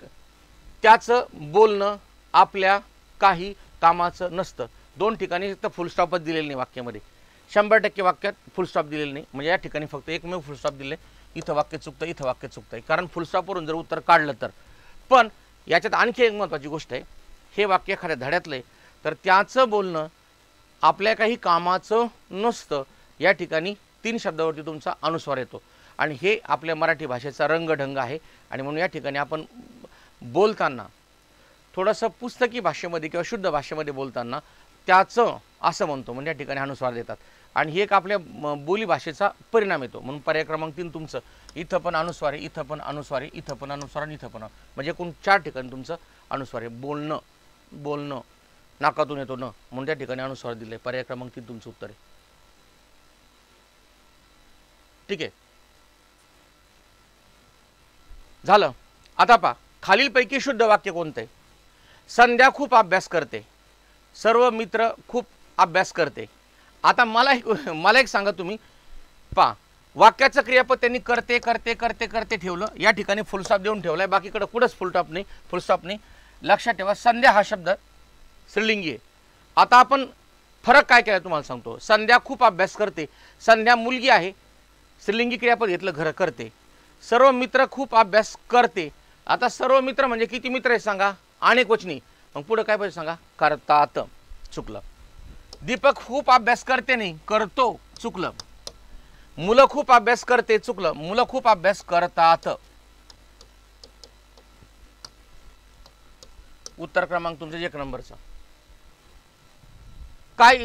त्याचं बोलणं आपल्या काही कामाचं नसतं. दोन ठिकाणी फक्त फुलस्टॉपच दिलेलं नाही वाक्यामध्ये. शंभर टक्के वाक्यात फुलस्टॉप दिलेलं नाही. म्हणजे या ठिकाणी फक्त एकमेव फुलस्टॉप दिले इथं वाक्य चुकतं इथं वाक्य चुकतं आहे कारण फुलस्टॉपवरून जर उत्तर काढलं तर. पण याच्यात आणखी एक महत्त्वाची गोष्ट आहे. हे वाक्य एखाद्या धड्यातलं आहे. तर त्याचं बोलणं आपल्या काही कामाचं नसतं. या ठिकाणी तीन शब्दावरती तुमचा अनुस्वार येतो. आणि हे आपल्या मराठी भाषेचा रंगढंग आहे. आणि म्हणून या ठिकाणी आपण बोलताना थोडंसं पुस्तकी भाषेमध्ये किंवा शुद्ध भाषेमध्ये बोलताना त्याचं असं म्हणतो. म्हणजे या ठिकाणी अनुस्वार देतात. आणि हे एक आपल्या म, बोली भाषेचा परिणाम येतो. म्हणून पर्याय क्रमांक तीन तुमचं. इथं पण अनुस्वार आहे इथं पण अनुस्वार आहे इथं पण अनुस्वार आणि इथं पण. म्हणजे एकूण चार ठिकाणी तुमचं अनुस्वार आहे. बोलणं बोलणं. नाकातून येतो. न म्हणून त्या ठिकाणी अनुस्वार दिले पर्याय क्रमांक तीन तुमचं उत्तर आहे. ठीक आहे. झालं. आता पा खालीलपैकी शुद्ध वाक्य कोणतं आहे? संध्या खूप अभ्यास करते. सर्व मित्र खूप अभ्यास करते. आता मला एक मला एक सांगा तुम्ही. पा वाक्याचं क्रियापद त्यांनी करते करते करते करते ठेवलं. या ठिकाणी फुलस्टॉप देऊन ठेवलंय. बाकीकडं कुठंच फुलटॉप नाही फुलस्टॉप नाही. लक्षात ठेवा संध्या हा शब्द श्रीलिंगी आहे आता आपण फरक काय केला तुम्हाला सांगतो? संध्या खूप अभ्यास करते. संध्या मुलगी आहे. स्त्रीलिंगी क्रियापद घेतलं घर करते. सर्व मित्र खूप अभ्यास करते. आता सर्व मित्र म्हणजे किती मित्र आहे सांगा? अनेक वचनी. मग पुढं काय पाहिजे सांगा? करतात. चुकलं. दीपक खूप अभ्यास करते नाही करतो. चुकलं. मुलं खूप अभ्यास करते चुकलं. मुलं खूप अभ्यास करतात. उत्तर क्रमांक तुमचा एक नंबरचा. काय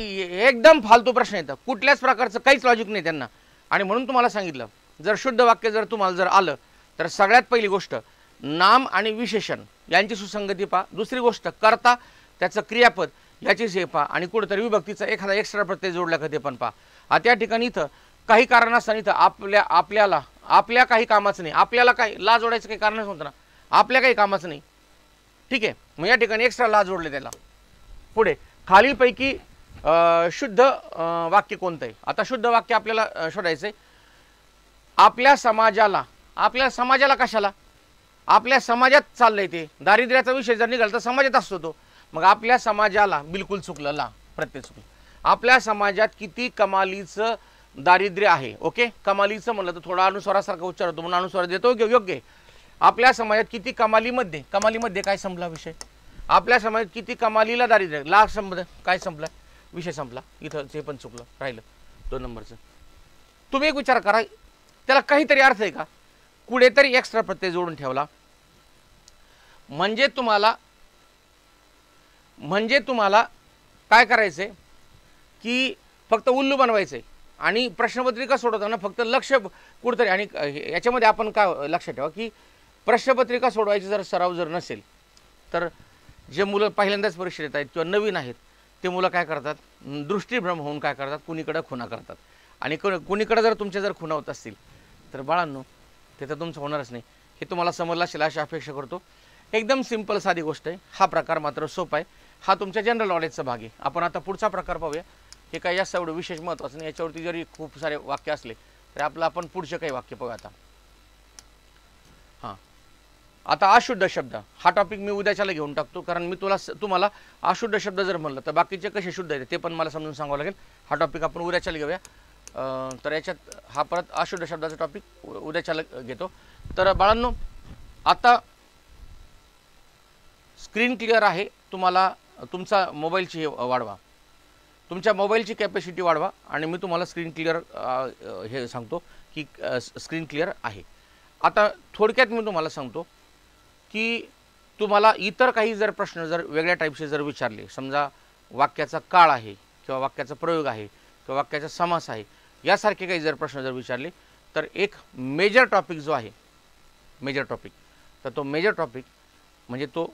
एकदम फालतू प्रश्न येतं. कुठल्याच प्रकारचं काहीच लॉजिक नाही त्यांना. आणि म्हणून तुम्हाला सांगितलं जर शुद्ध वाक्य जर तुम्हाला जर आलं तर सगळ्यात पहिली गोष्ट नाम आणि विशेषण यांची सुसंगती पहा. दुसरी गोष्ट करता त्याचं क्रियापद याची से पहा. आणि कुठेतरी विभक्तीचा एखादा एक्स्ट्रा प्रत्यय जोडला का ते पण पहा. आता त्या ठिकाणी इथं काही कारण असताना इथं आपल्या आपल्याला आपल्या काही कामाचं नाही. आपल्याला काही ला जोडायचं काही कारणच होतं ना. आपल्या काही कामाचं नाही. ठीक आहे. मग या ठिकाणी एक्स्ट्रा ला जोडले त्याला. पुढे खालीलपैकी शुद्ध वाक्य कोणतं आहे आता शुद्ध वाक्य आपल्याला शोधायचं आहे आपल्या समाजाला आपल्या समाजाला कशाला? आपल्या समाजात चाललंय ते. दारिद्र्याचा विषय जर निघाला तर समाजात असतो तो. मग आपल्या समाजाला बिलकुल चुकलं ला प्रत्येक चुकलं. आपल्या समाजात किती कमालीचं दारिद्र्य आहे ओके? कमालीचं म्हणलं तर थोडा अनुस्वारासारखा उच्चार होतो म्हणून अनुस्वार देतो योग्य योग्य आहे. आपल्या समाजात किती कमालीमध्ये कमालीमध्ये काय संपला विषय? आपल्या समाजात किती कमालीला दारिद्र्य ला संपलं काय संपलं? विषय संपला. इथं ते पण चुकलं राहिलं. दोन नंबरचं. तुम्ही एक विचार करा त्याला काहीतरी अर्थ आहे का? कुठेतरी एक्स्ट्रा प्रत्यय जोडून ठेवला. म्हणजे तुम्हाला म्हणजे तुम्हाला काय करायचं आहे की फक्त उल्लू बनवायचं आहे आणि प्रश्नपत्रिका सोडवताना फक्त लक्ष कुठंतरी आणि याच्यामध्ये आपण काय लक्षात ठेवा की प्रश्नपत्रिका सोडवायची जर सराव जर नसेल तर जे मुलं पहिल्यांदाच परीक्षा देत आहेत किंवा नवीन आहेत ते मुलं काय करतात? दृष्टीभ्रम होऊन काय करतात? कुणीकडं खुना करतात. आणि कुणीकडं जर तुमच्या जर खुना होत असतील तर बाळांनो ते तर तुमचं होणारच नाही. हे तुम्हाला समजलं असेल अशी अपेक्षा करतो. एकदम सिंपल साधी गोष्ट आहे. हा प्रकार मात्र सोपा आहे. हा तुमच्या जनरल नॉलेजचा भाग आहे. आपण आता पुढचा प्रकार पाहूया. हे काही जास्त एवढं विशेष महत्त्वाचं नाही. याच्यावरती जरी खूप सारे वाक्य असले तरी आपलं आपण पुढचे काही वाक्य पाहूया आता. आता अशुद्ध शब्द हा टॉपिक मी उद्याच्याला घेऊन टाकतो कारण मी तुला स- तुम्हाला अशुद्ध शब्द जर म्हणलं तर बाकीचे कसे शुद्ध आहेत ते पण मला समजून सांगावं लागेल. हा टॉपिक आपण उद्याच्याला घेऊया. तर याच्यात हा परत अशुद्ध शब्दाचा टॉपिक उद्याच्याला घेतो. तर बाळांनो आता स्क्रीन क्लिअर आहे. तुम्हाला तुमचा मोबाईलची हे वाढवा. तुमच्या मोबाईलची कॅपॅसिटी वाढवा. आणि मी तुम्हाला स्क्रीन क्लिअर हे सांगतो की स्क्रीन क्लिअर आहे. आता थोडक्यात मी तुम्हाला सांगतो की तुम्हाला इतर काही जर प्रश्न जर वेगळ्या टाईपचे जर विचारले समजा वाक्याचा काळ आहे किंवा वाक्याचा प्रयोग आहे किंवा वाक्याचा समास आहे यासारखे काही जर प्रश्न जर विचारले तर एक मेजर टॉपिक जो आहे मेजर टॉपिक तर तो मेजर टॉपिक म्हणजे तो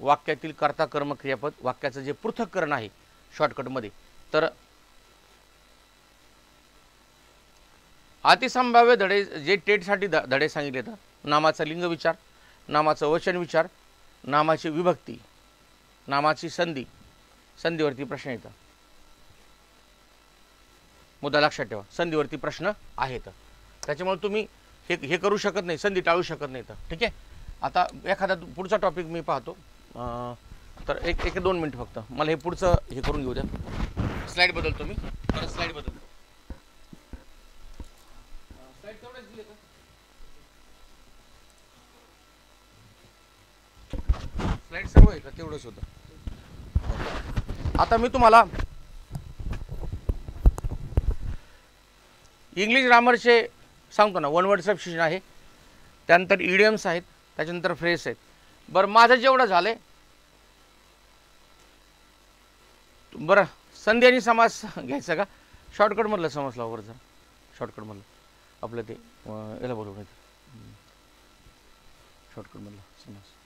वाक्यातील कर्ता कर्म क्रियापद वाक्याचं जे पृथक्करण आहे शॉर्टकटमध्ये तर अतिसंभाव्य धडे जे टेटसाठी ध धडे सांगितले तर नामाचा लिंग विचार नामाचं वचन विचार नामाची विभक्ती नामाची संधी. संधीवरती प्रश्न येतं. मुद्दा लक्षात ठेवा. संधीवरती प्रश्न आहेत. त्याच्यामुळे तुम्ही हे हे करू शकत नाही संधी टाळू शकत नाही तर ठीक आहे? आता एखादा पुढचा टॉपिक मी पाहतो. तर एक एक दोन मिनिट फक्त. मला हे पुढचं हे करून घेऊ द्या. स्लाईड बदलतो मी. परत स्लाईड बदलतो स्लाईड तेवढेच दिले का सर्व आहे का? तेवढंच होतं. आता मी तुम्हाला इंग्लिश ग्रामरचे सांगतो ना. वन वर्ड सबस्टिट्यूशन आहे. त्यानंतर इडियम्स आहेत. त्याच्यानंतर फ्रेस आहेत. बरं माझं जेवढं झालं आहे बरं संधी आणि समास घ्यायचा का? शॉर्टकटमधलं समास लावा बरं जरा. शॉर्टकटमधलं आपलं ते याला बोलवून शॉर्टकटमधलं समास.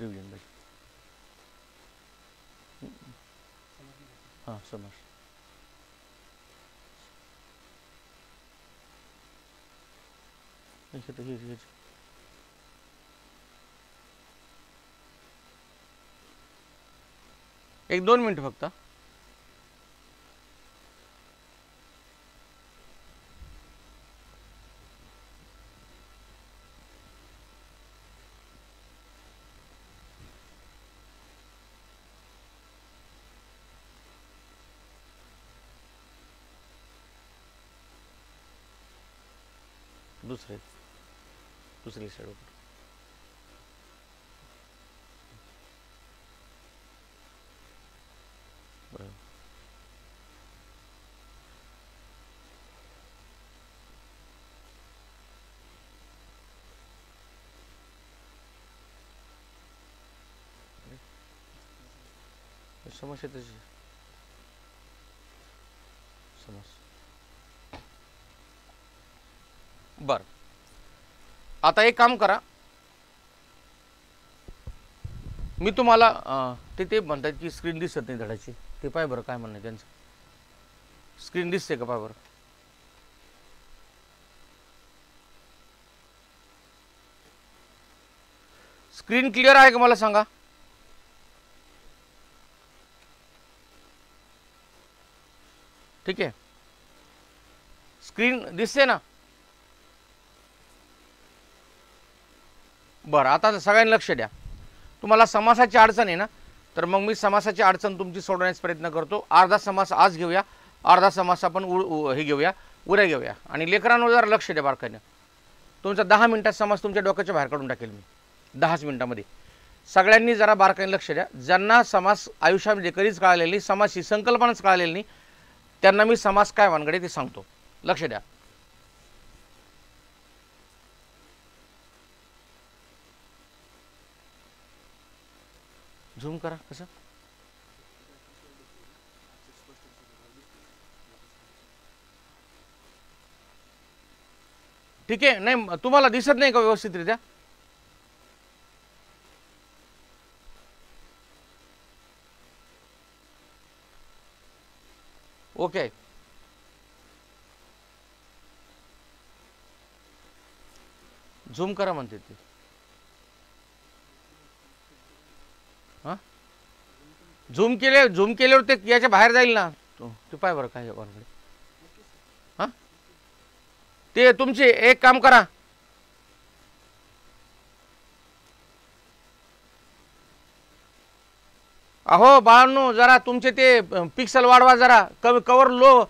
रिव्हिजन पाहिजे हां समास हे तर हे हे एक दोन मिनिट फक्त. दुसरे दुसरी साईड ओपन बरोबर समस्या त्याची समज बर आता एक काम करा. मी तुम्हाला ते ते म्हणतात की स्क्रीन दिसत नाही धडाची. ते पाय बरं काय म्हणणं त्यांचं. स्क्रीन दिसते का पाय बरं? स्क्रीन क्लिअर आहे का मला सांगा? ठीक आहे. स्क्रीन दिसते ना? बरं आता सगळ्यांनी लक्ष द्या. तुम्हाला समासाची अडचण आहे ना तर मग मी समासाची अडचण तुमची सोडवण्याचा प्रयत्न करतो. अर्धा समास आज घेऊया अर्धा समास आपण उ उ- हे घेऊया उद्या घेऊया. आणि लेकरांवर जरा लक्ष द्या बारकाईनं. तुमचा दहा मिनटात समास तुमच्या डोक्याच्या बाहेर काढून टाकेल मी. दहाच मिनटामध्ये. सगळ्यांनी जरा बारकाईने लक्ष द्या. ज्यांना समास आयुष्यामध्ये कधीच कळालेली नाही समास ही संकल्पनाच कळालेली नाही त्यांना मी समास काय वानगडे ते सांगतो. लक्ष द्या. झूम करा कसं? ठीक आहे नाही तुम्हाला दिसत नाही का व्यवस्थितरित्या? ओके. झूम करा म्हणते ते. झूम केले झूम केल्यावर ते याच्या बाहेर जाईल ना. तो ते पाय बरं काय हां? ते तुमचे एक काम करा. अहो बाळांनो जरा तुमचे ते पिक्सल वाढवा जरा. कमी कवर लो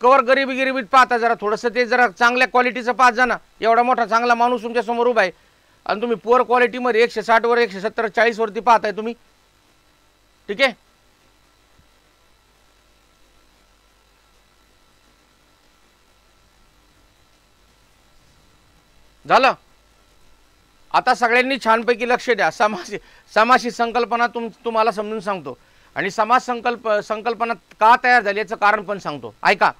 कवर गरिबी गरिबीत पाहता जरा थोडंसं. ते जरा चांगल्या क्वालिटीचं पाहत जा ना. एवढा मोठा चांगला माणूस तुमच्यासमोर उभा आहे. आणि तुम्ही पुअर क्वालिटीमध्ये एकशे साठवर एकशे सत्तर चाळीसवरती पाहताय तुम्ही. ठीक आहे? झालं. आता सगळ्यांनी छानपैकी लक्ष द्या. समाज समाज ही संकल्पना तुम तुम्हाला समजून सांगतो. आणि समाज संकल्प संकल्पना का तयार झाली याचं कारण पण सांगतो. ऐका.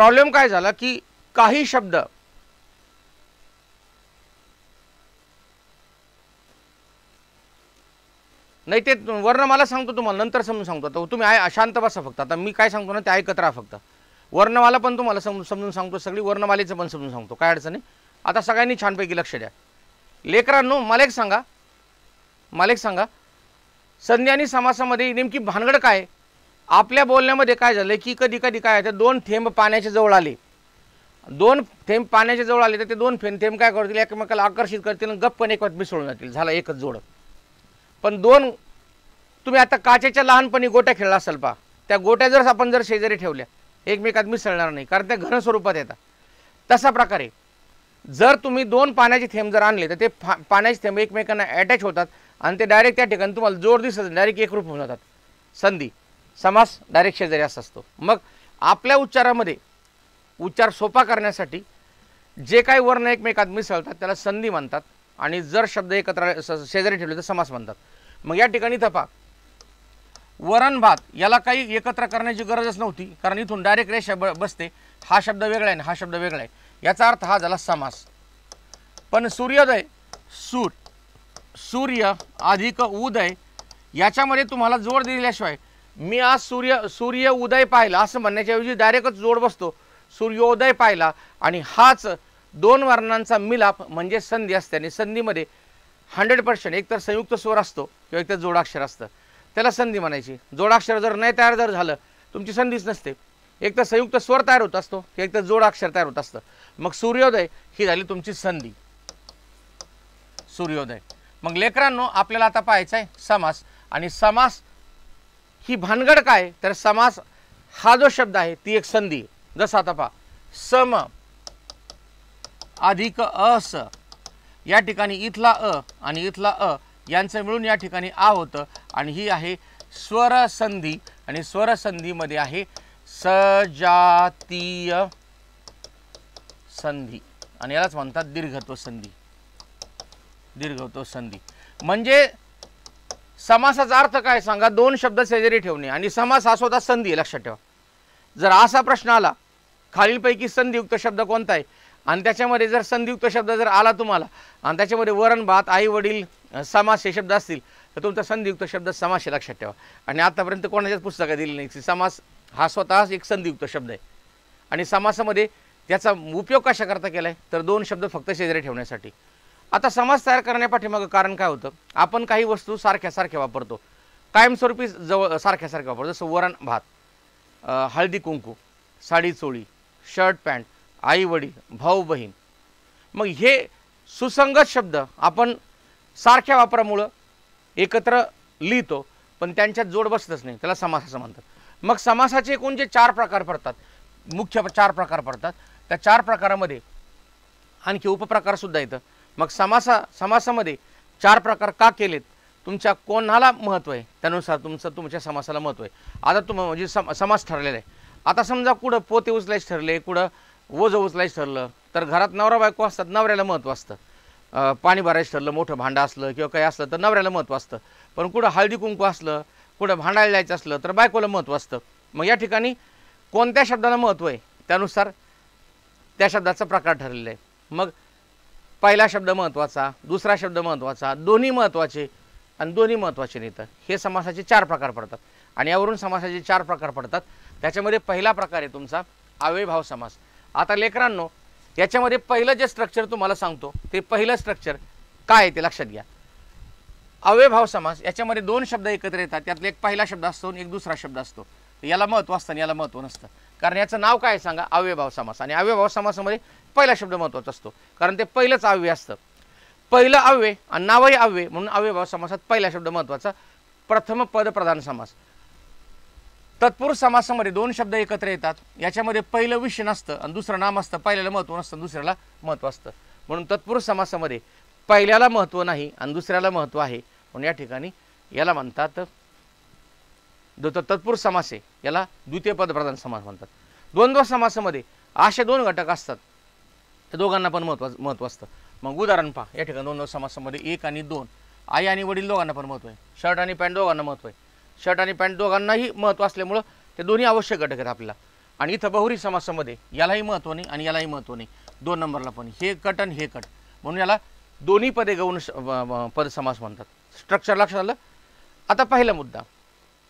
प्रॉब्लेम काय झाला की काही शब्द नाही ते वर्णमाला सांगतो तुम्हाला नंतर समजून सांगतो. आता तुम्ही आहे अशांत बसा फक्त. आता मी काय सांगतो ना ते ऐकत राहा फक्त. वर्णमाला पण तुम्हाला समजून समजून सांगतो सगळी वर्णमालेचं पण समजून सांगतो काय अडचण आहे आता सगळ्यांनी छानपैकी लक्ष द्या. लेकरांनो मला एक सांगा. मला एक सांगा. संधी आणि समासामध्ये नेमकी भानगड काय आपल्या बोलण्यामध्ये काय झालं की कधी कधी काय तर दोन थेंब पाण्याच्या जवळ आले. दोन थेंब पाण्याच्या जवळ आले तर ते दोन थेंब थेंब काय करतील एकमेकाला आकर्षित करतील आणि गप्पन एकवत मिसळून जातील झाला एकच जोड. पण दोन तुम्ही आता काचेच्या लहानपणी गोट्या खेळला असाल पा त्या गोट्या जर आपण जर शेजारी ठेवल्या एकमेकात मिसळणार नाही कारण त्या घन स्वरूपात येतात. तसा प्रकारे जर तुम्ही दोन पाण्याचे थेंब जर आणले तर ते फा पाण्याचे थेंब एकमेकांना अटॅच होतात आणि ते डायरेक्ट त्या ठिकाणी तुम्हाला जोर दिसत डायरेक्ट एकरूप होऊन जातात. संधी. समास डायरेक्ट शेजारी असा असतो. मग आपल्या उच्चारामध्ये उच्चार सोपा करण्यासाठी जे काही वर्ण एकमेकात मिसळतात त्याला संधी म्हणतात आणि जर शब्द एकत्र स- शेजारी ठेवले तर समास म्हणतात. मग या ठिकाणी तपा. वरण भात याला काही एकत्र करण्याची गरजच नव्हती कारण इथून डायरेक्ट रेषा ब बसते. हा शब्द वेगळा आहे ना हा शब्द वेगळा आहे. याचा अर्थ हा झाला समास. पण सूर्योदय सूर सूर्य अधिक उदय याच्यामध्ये तुम्हाला जोड दिल्याशिवाय मी आज सूर्य सूर्य उदय पाहिला असं म्हणण्याच्याऐवजी डायरेक्टच जोड बसतो. सूर्योदय पाहिला आणि हाच दोन वर्णांचा मिलाप म्हणजे संधी असते आणि संधीमध्ये हंड्रेड पर्सेंट एकतर संयुक्त स्वर असतो किंवा एकतर जोडाक्षर असतं. त्याला संधी म्हणायची. जोडाक्षर जर नाही तयार जर झालं तुमची संधीच नसते. एक तर संयुक्त स्वर तयार होत असतो किंवा एक तर जोडाक्षर तयार होत असतं. मग सूर्योदय ही झाली तुमची संधी. सूर्योदय. मग लेकरांनो आपल्याला आता पाहायचं आहे समास आणि समास ही भानगड काय? तर समास हा जो शब्द आहे ती एक संधी जसं आता पहा सम अधिक अस. या ठिकाणी इथला अ आणि इथला अ यांचं मिळून या ठिकाणी आ होतं. आणि ही आहे स्वर संधी. आणि स्वर संधीमध्ये आहे सजातीय संधी. आणि यालाच म्हणतात दीर्घत्व संधी. दीर्घत्व संधी. म्हणजे समासाचा अर्थ काय सांगा. दोन शब्द शेजारी ठेवणे आणि समास हा स्वतः संधी लक्षात ठेवा. जर असा प्रश्न आला खालीलपैकी संधियुक्त शब्द कोणता आहे? आणि त्याच्यामध्ये जर संधियुक्त शब्द जर आला तुम्हाला आणि त्याच्यामध्ये वरण भात आई वडील समास हे शब्द असतील तर तुमचा संधियुक्त शब्द समास हे लक्षात ठेवा. आणि आतापर्यंत कोणाच्याच पुस्तकात दिलेली नाही. की समास हा स्वतःच एक संधियुक्त शब्द आहे. आणि समासामध्ये त्याचा उपयोग कशाकरता केला आहे तर दोन शब्द फक्त शेजारी ठेवण्यासाठी. आता समाज तयार करण्यापाठीमागं कारण काय होतं? आपण काही वस्तू सारख्या सारख्या वापरतो. कायमस्वरूपी जवळ सारख्या सारख्या वापरतो. जसं वरण भात हळदी कुंकू साडी चोळी शर्ट पॅन्ट आई वडील भाऊ बहीण. मग हे सुसंगत शब्द आपण सारख्या वापरामुळं एकत्र लिहितो पण त्यांच्यात जोड बसतच नाही. त्याला समास असं म्हणतात. मग समासाचे एकूण जे चार प्रकार पडतात मुख्य चार प्रकार पडतात त्या चार प्रकारामध्ये आणखी उपप्रकारसुद्धा येतं मग समासा समासामध्ये चार प्रकार का केलेत? तुमच्या कोणाला महत्त्व आहे? त्यानुसार तुमचं तुमच्या समासाला महत्त्व आहे. आता तुम म्हणजे सम समास ठरलेला आहे. आता समजा कुठं पोते उचलायचं ठरले कुठं ओझं उचलायच ठरलं तर घरात नवरा बायको असतात नवऱ्याला महत्त्व असतं. पाणी भरायचं ठरलं मोठं भांडं असलं किंवा काही असलं तर नवऱ्याला महत्त्व असतं. पण कुठं हळदी कुंकू असलं कुठं भांडायला जायचं असलं तर बायकोला महत्त्व असतं. मग या ठिकाणी कोणत्या शब्दाला महत्त्व आहे? त्यानुसार त्या शब्दाचा प्रकार ठरलेला आहे. मग पहिला शब्द महत्त्वाचा दुसरा शब्द महत्त्वाचा दोन्ही महत्त्वाचे आणि दोन्ही महत्त्वाचे नेतं हे समासाचे चार प्रकार पडतात. आणि यावरून समासाचे चार प्रकार पडतात. त्याच्यामध्ये पहिला प्रकार आहे तुमचा अव्ययभाव समास. आता लेकरांनो याच्यामध्ये पहिलं जे स्ट्रक्चर तुम्हाला सांगतो ते पहिलं स्ट्रक्चर काय आहे ते लक्षात घ्या. अव्ययभाव समास याच्यामध्ये दोन शब्द एकत्र येतात. त्यातला एक पहिला शब्द असतो आणि एक दुसरा शब्द असतो. याला महत्त्व असतं आणि याला महत्त्व नसतं. कारण याचं नाव काय आहे सांगा? अव्ययभाव समास. आणि अव्ययभाव समासामध्ये पहिला शब्द महत्त्वाचा असतो. कारण ते पहिलंच अव्यय असतं. पहिलं अव्यय आणि नावही अव्यय म्हणून अव्ययभाव समासात पहिला शब्द महत्त्वाचा प्रथम पद प्रधान समास. तत्पुरुष समासामध्ये दोन शब्द एकत्र येतात. याच्यामध्ये पहिलं विषय नसतं आणि दुसरं नाम असतं. पहिल्याला महत्त्व नसतं आणि दुसऱ्याला महत्त्व असतं. म्हणून तत्पुरुष समासामध्ये पहिल्याला महत्त्व नाही आणि दुसऱ्याला महत्त्व आहे. म्हणून या ठिकाणी याला म्हणतात जो तत्पुरुष समास. आहे याला द्वितीय पदप्रधान समास म्हणतात. द्वंद्व समासामध्ये असे दोन घटक असतात. त्या दोघांना पण महत्त्व महत्त्व असतं. मग उदाहरण पहा. या ठिकाणी दोन समासामध्ये एक आणि दोन. आई आणि वडील दोघांना पण महत्त्व आहे. शर्ट आणि पॅन्ट दोघांना महत्त्व आहे. शर्ट आणि पॅन्ट दोघांनाही महत्त्व असल्यामुळं ते दोन्ही आवश्यक घटक आहेत आपल्याला. आणि इथं बहुरी समासामध्ये यालाही महत्त्व नाही आणि यालाही महत्त्व नाही. दोन नंबरला पण. हे कट आणि हे कट. म्हणून याला दोन्ही पदे गौण श- पद समास म्हणतात. स्ट्रक्चर लक्षात आलं? आता पहिला मुद्दा.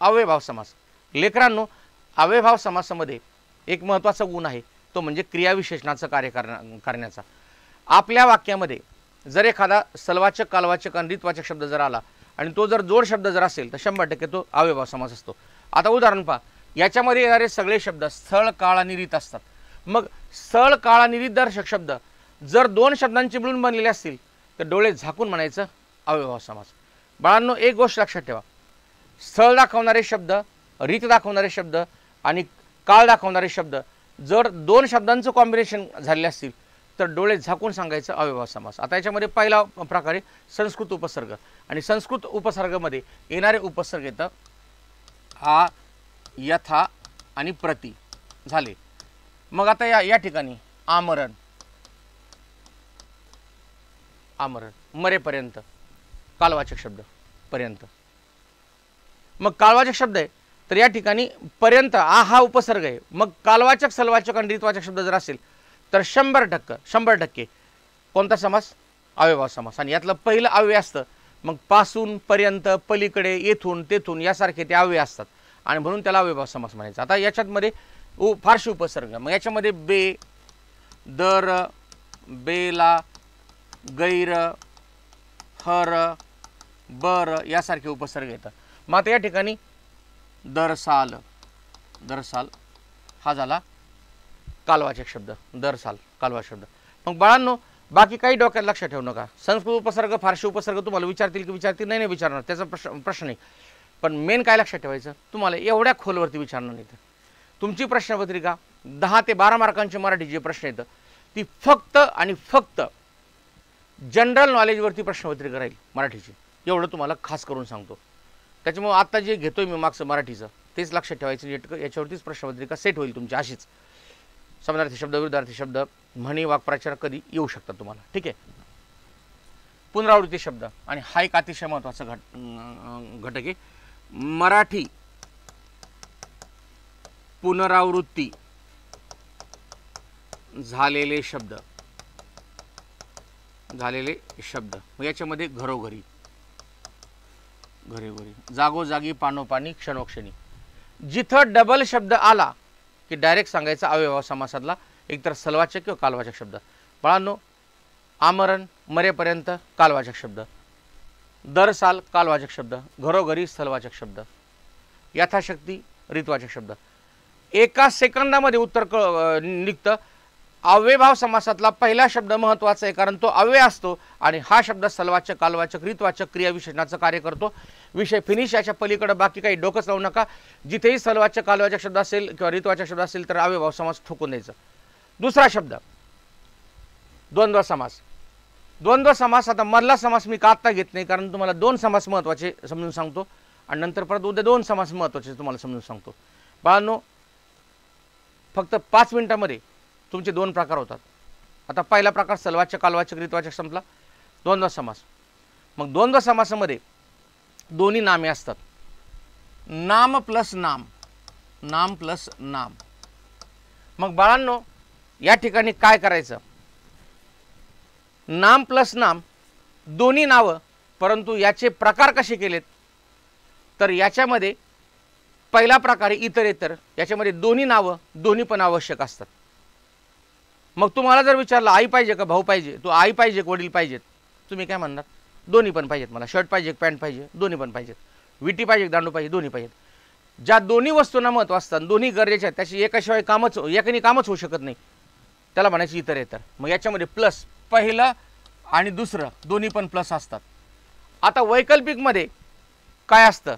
अव्ययभाव समास. लेकरांनो अव्ययभाव समासामध्ये एक महत्त्वाचा गुण आहे. तो म्हणजे क्रियाविशेषणाचं कार्य करण्या करण्याचा. आपल्या वाक्यामध्ये जर एखादा सलवाचक कालवाचक आणि रितवाचक शब्द जर आला आणि तो जर जोड शब्द जर असेल तर शंभर टक्के तो अवयभाव समास असतो. आता उदाहरण पहा. याच्यामध्ये येणारे सगळे शब्द स्थळ काळ आणि रीत असतात. मग स्थळ काळ आणि रीत दर्शक शब्द जर दोन शब्दांचे मिळून बनलेले असतील तर डोळे झाकून म्हणायचं अवयभाव समास. बाळांनो एक गोष्ट लक्षात ठेवा. स्थळ दाखवणारे शब्द रीत दाखवणारे शब्द आणि काळ दाखवणारे शब्द जर दोन शब्दांचं कॉम्बिनेशन झाले असतील तर डोळे झाकून सांगायचं अव्ययभाव समास. आता याच्यामध्ये पहिला प्रकारे संस्कृत उपसर्ग. आणि संस्कृत उपसर्गामध्ये येणारे उपसर्ग येतं आ यथा आणि प्रति झाले. मग आता या या ठिकाणी आमरण. आमरण. मरेपर्यंत. कालवाचक शब्द. पर्यंत. मग कालवाचक शब्द आहे. तर या ठिकाणी पर्यंत आ हा उपसर्ग आहे. मग कालवाचक सलवाचक आणि रितवाचक शब्द जर असेल तर शंभर टक्के शंभर टक्के. कोणता समास? अव्यभाव समास. आणि यातलं पहिलं अव्यय असतं. मग पासून पर्यंत पलीकडे येथून तेथून यासारखे ते अव्यय असतात. आणि म्हणून त्याला अव्ययभाव समास म्हणायचा. आता याच्यातमध्ये उ फारशी उपसर्ग. मग याच्यामध्ये बे दर बेला गैर हर बर यासारखे उपसर्ग येतात. मग आता या ठिकाणी दर साल दर साल हा झाला कालवाचक शब्द दर साल कालवा शब्द. मग बाळांनो बाकी काही डोक्यात लक्षात ठेवू नका. संस्कृत उपसर्ग फारशी उपसर्ग तुम्हाला विचारतील की विचारतील? नाही नाही विचारणार. त्याचा प्रश्न प्रश्न नाही. पण मेन काय लक्षात ठेवायचं? तुम्हाला एवढ्या खोलवरती विचारणार नाही तर तुमची प्रश्नपत्रिका दहा ते बारा मार्कांचे मराठी जे प्रश्न येतं ती फक्त आणि फक्त जनरल नॉलेजवरती प्रश्नपत्रिका राहील मराठीची. एवढं तुम्हाला खास करून सांगतो. त्याच्यामुळे आत्ता जे घेतोय मी मागचं मराठीचं तेच लक्षात ठेवायचं. नेटकं याच्यावरतीच प्रश्नपत्रिका सेट होईल तुमची अशीच. समानार्थी शब्द विरुद्धार्थी शब्द म्हणी वाक्प्रचार कधी येऊ शकतात तुम्हाला. ठीक आहे? पुनरावृत्ती शब्द आणि हा एक अतिशय महत्त्वाचा घट घटक आहे. मराठी पुनरावृत्ती झालेले शब्द. झालेले शब्द. मग याच्यामध्ये घरोघरी. घरोघरी जागोजागी पानोपानी क्षणोक्षणी. जिथं डबल शब्द आला की डायरेक्ट सांगायचा अव्ययभाव समासातला एकतर सलवाचक किंवा कालवाचक शब्द. बाळांनो आमरण मरेपर्यंत कालवाचक शब्द. दर साल कालवाचक शब्द. घरोघरी स्थलवाचक शब्द. यथाशक्ती रितवाचक शब्द. एका सेकंदामध्ये उत्तर क निघतं. अव्ययभाव समासातला पहिला शब्द महत्त्वाचा आहे कारण तो अव्यय असतो आणि हा शब्द सलवाचक कालवाचक रितवाचक क्रियाविशेषणाचं कार्य करतो. विषय फिनिश याच्या पलीकडे बाकी काही डोकंच लावू नका. जिथेही सलवाच्या कालवाच्या शब्द असेल किंवा रीतवाचक शब्द असेल तर आविर्भाव समास ठोकून द्यायचं. दुसरा शब्द. द्वंद्व समास. द्वंद्व समास आता मधला समास मी का आत्ता घेत नाही? कारण तुम्हाला दोन समास महत्त्वाचे समजून सांगतो. आणि नंतर परत उद्या दोन समास महत्त्वाचे तुम्हाला समजून सांगतो. बाळांनो फक्त पाच मिनिटामध्ये तुमचे दोन प्रकार होतात. आता पहिला प्रकार सलवाचक कालवाचक रीतवाचक संपला. द्वंद्व समास. मग द्वंद्व समासामध्ये दोन्ही नामे असतात. नाम प्लस नाम. नाम प्लस नाम. मग बाळांनो या ठिकाणी काय करायचं? नाम प्लस नाम दोन्ही नावं परंतु याचे प्रकार कसे केलेत? तर याच्यामध्ये पहिला प्रकार इतर इतर याच्यामध्ये दोन्ही नावं दोन्ही पण आवश्यक असतात. मग तुम्हाला जर विचारलं आई पाहिजे का भाऊ पाहिजे? तो आई पाहिजे वडील पाहिजेत? तुम्ही काय म्हणणार? दोन्ही पण पाहिजेत मला. शर्ट पाहिजे पॅन्ट पाहिजे दोन्ही पण पाहिजेत. विटी पाहिजे दांडू पाहिजे दोन्ही पाहिजेत. ज्या दोन्ही वस्तूंना महत्त्व असतात दोन्ही गरजेच्या आहेत त्याची एकाशिवाय कामच एकाने कामच होऊ शकत नाही. त्याला म्हणायचे इतर इतर. मग याच्यामध्ये प्लस पहिलं आणि दुसरं दोन्ही पण प्लस असतात. आता वैकल्पिकमध्ये काय असतं?